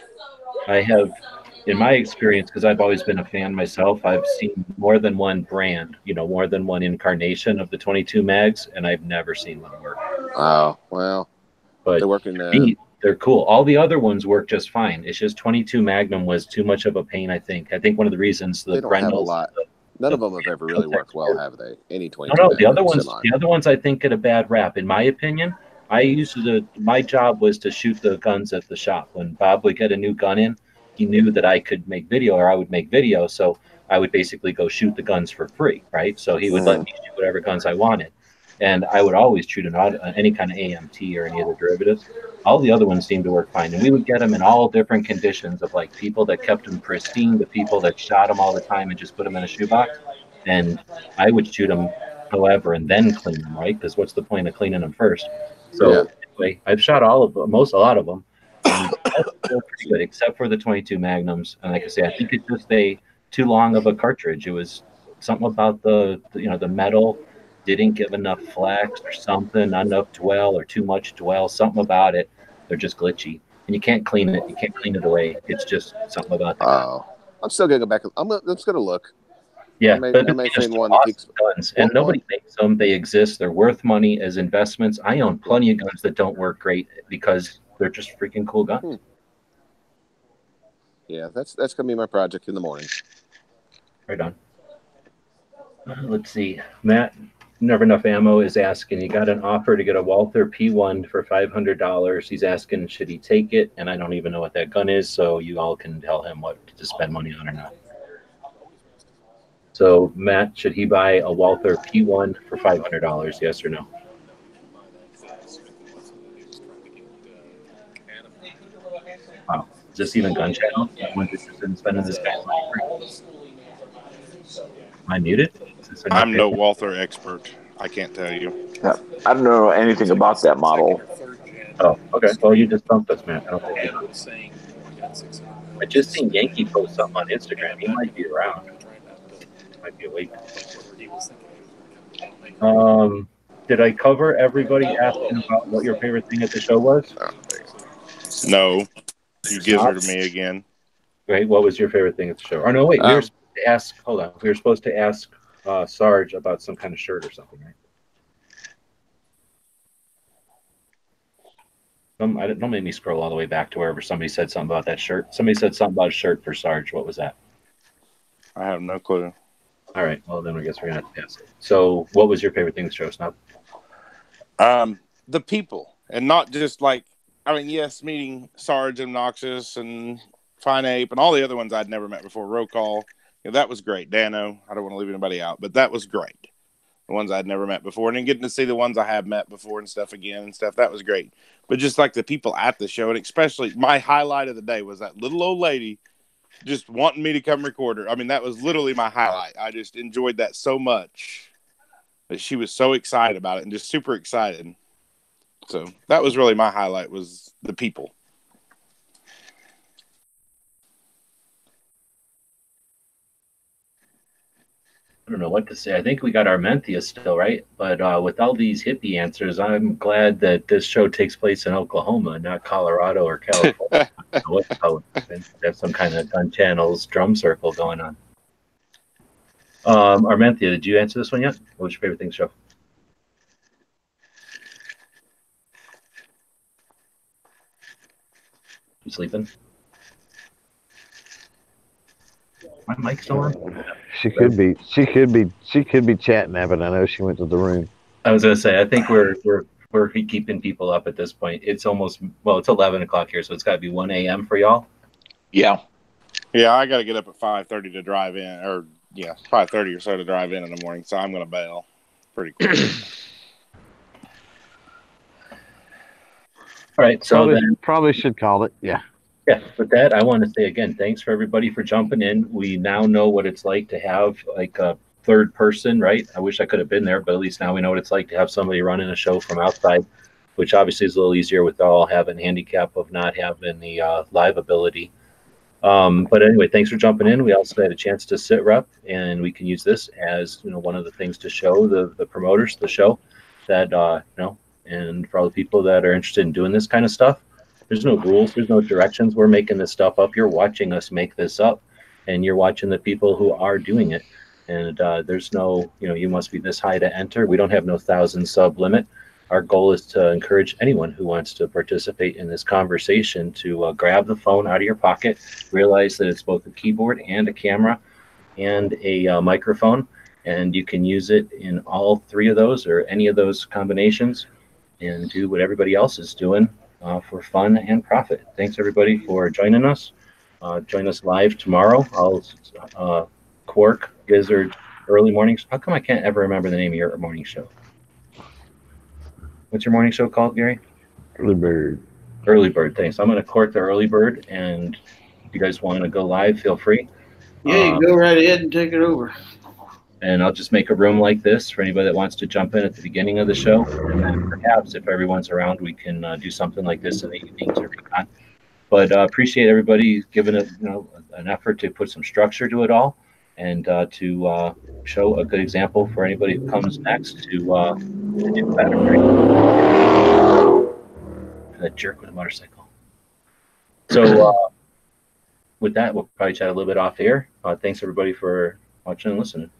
S2: I have, in my experience, because I've always been a fan myself, I've seen more than one brand, you know, more than one incarnation of the 22 mags, and I've never seen one work.
S18: Oh well,
S2: but
S18: they're working. Uh,
S2: me, they're cool. All the other ones work just fine. It's just 22 Magnum was too much of a pain. I think. I think one of the reasons the
S18: they don't have a lot. None of them have ever really worked well, have they? Any 22.
S2: No, no, the other ones, the other ones, I think get a bad rap. In my opinion, I used to. My job was to shoot the guns at the shop. When Bob would get a new gun in, he knew that I could make video, or I would make video. So I would basically go shoot the guns for free, right? So he would let
S18: Mm.
S2: me shoot whatever guns I wanted, and I would always shoot an auto, any kind of AMT or any other derivatives. All the other ones seemed to work fine, and we would get them in all different conditions of like people that kept them pristine, the people that shot them all the time and just put them in a shoebox, and I would shoot them however and then clean them, right? Because what's the point of cleaning them first? So
S18: Yeah.
S2: anyway, I've shot all of most, a lot of them. Pretty good, except for the 22 Magnums. And like I say, I think it's just a too long of a cartridge. It was something about the, you know the metal didn't give enough flex or something, not enough dwell or too much dwell. Something about it. They're just glitchy, and you can't clean it. You can't clean it away. It's just something about
S18: Oh, I'm still gonna go back. I'm, just gonna look.
S2: Yeah,
S18: I may,
S2: but
S18: I may
S2: just
S18: one
S2: awesome
S18: keeps.
S2: guns, and nobody makes them. They exist. They're worth money as investments. I own plenty of guns that don't work great because they're just freaking cool guns.
S18: Hmm. Yeah, that's that's gonna be my project in the morning.
S2: Right on. Uh, let's see, Matt. Never enough ammo is asking. He got an offer to get a Walther P1 for five hundred dollars. He's asking, should he take it? And I don't even know what that gun is, so you all can tell him what to spend money on or not. So Matt, should he buy a Walther P1 for five hundred dollars? Yes or no? Wow, is this even gun channel? Someone interested in spending this guy's money? Am I muted? Is this a-
S11: I'm no Walther expert. I can't tell you.
S7: Yeah, I don't know anything about that model.
S2: Oh, okay. Well, you just bumped us, man. I don't think you I just seen Yankee post something on Instagram. He might be around. Might be awake. Um, did I cover everybody asking about what your favorite thing at the show was?
S11: No, you give her to me again.
S2: Right. What was your favorite thing at the show? Or no, wait. we were
S11: Um,
S2: supposed to ask. Hold on. We were supposed to ask uh, Sarge about some kind of shirt or something, right? Um, I don't, don't make me scroll all the way back to wherever somebody said something about that shirt. Somebody said something about a shirt for Sarge. What was that?
S11: I have no clue.
S2: All right. Well, then I guess we're gonna have to pass it. So, what was your favorite thing at the show, Snob?
S11: Um, the people, and not just like I mean, yes, meeting Sarge and Noxus and Fine Ape and all the other ones I'd never met before. Roll call, that was great. Dano, I don't want to leave anybody out, but that was great. The ones I'd never met before, and then getting to see the ones I have met before and stuff again and stuff. That was great. But just like the people at the show, and especially my highlight of the day was that little old lady just wanting me to come record her. I mean, that was literally my highlight. I just enjoyed that so much that she was so excited about it and just super excited. So that was really my highlight was the people.
S2: I don't know what to say. I think we got Armentia still, right? But uh, with all these hippie answers, I'm glad that this show takes place in Oklahoma, not Colorado or California. I don't know what the hell it is. There's some kind of gun channels drum circle going on. Um, Armentia, did you answer this one yet? What was your favorite thing show? Sleeping? My mic's still on.
S4: She could be. She could be. She could be chatting now, but I know she went to the room.
S2: I was gonna say, I think we're we're we're keeping people up at this point. It's almost well, it's eleven o'clock here, so it's got to be one a.m. for y'all.
S11: Yeah. Yeah, I got to get up at five thirty to drive in, or yeah, five thirty or so to drive in in the morning. So I'm going to bail pretty quick.
S2: All right, so
S4: probably,
S2: then
S4: probably should call it. Yeah.
S2: Yeah, with that, I want to say again, thanks for everybody for jumping in. We now know what it's like to have like a third person, right? I wish I could have been there, but at least now we know what it's like to have somebody running a show from outside. which obviously is a little easier with all having handicap of not having the uh, live ability. Um, but anyway, thanks for jumping in. We also had a chance to sit rep, and we can use this as you know one of the things to show the the promoters the show that uh, you know, and for all the people that are interested in doing this kind of stuff. There's no rules. There's no directions. We're making this stuff up. You're watching us make this up, and you're watching the people who are doing it. And uh, there's no, you know, you must be this high to enter. We don't have no thousand sub limit our goal is to encourage anyone who wants to participate in this conversation to uh, grab the phone out of your pocket, realize that it's both a keyboard and a camera and a uh, microphone, and you can use it in all three of those or any of those combinations and do what everybody else is doing uh, for fun and profit. Thanks everybody for joining us. Uh, join us live tomorrow. I'll uh, Quark Gizzard early mornings. How come I can't ever remember the name of your morning show? What's your morning show called, Gary?
S4: Early Bird.
S2: Early Bird. Thanks. I'm going to court the Early Bird, and if you guys want to go live, feel free.
S22: Yeah, you
S2: Um,
S22: go right ahead and take it over.
S2: And I'll just make a room like this for anybody that wants to jump in at the beginning of the show. And then perhaps if everyone's around, we can uh, do something like this in the evenings or. But uh, appreciate everybody giving it, you know, an effort to put some structure to it all, and uh, to uh, show a good example for anybody who comes next to, uh, to do better. That jerk with a motorcycle. So uh, with that, we'll probably chat a little bit off here. Thanks everybody for watching and listening.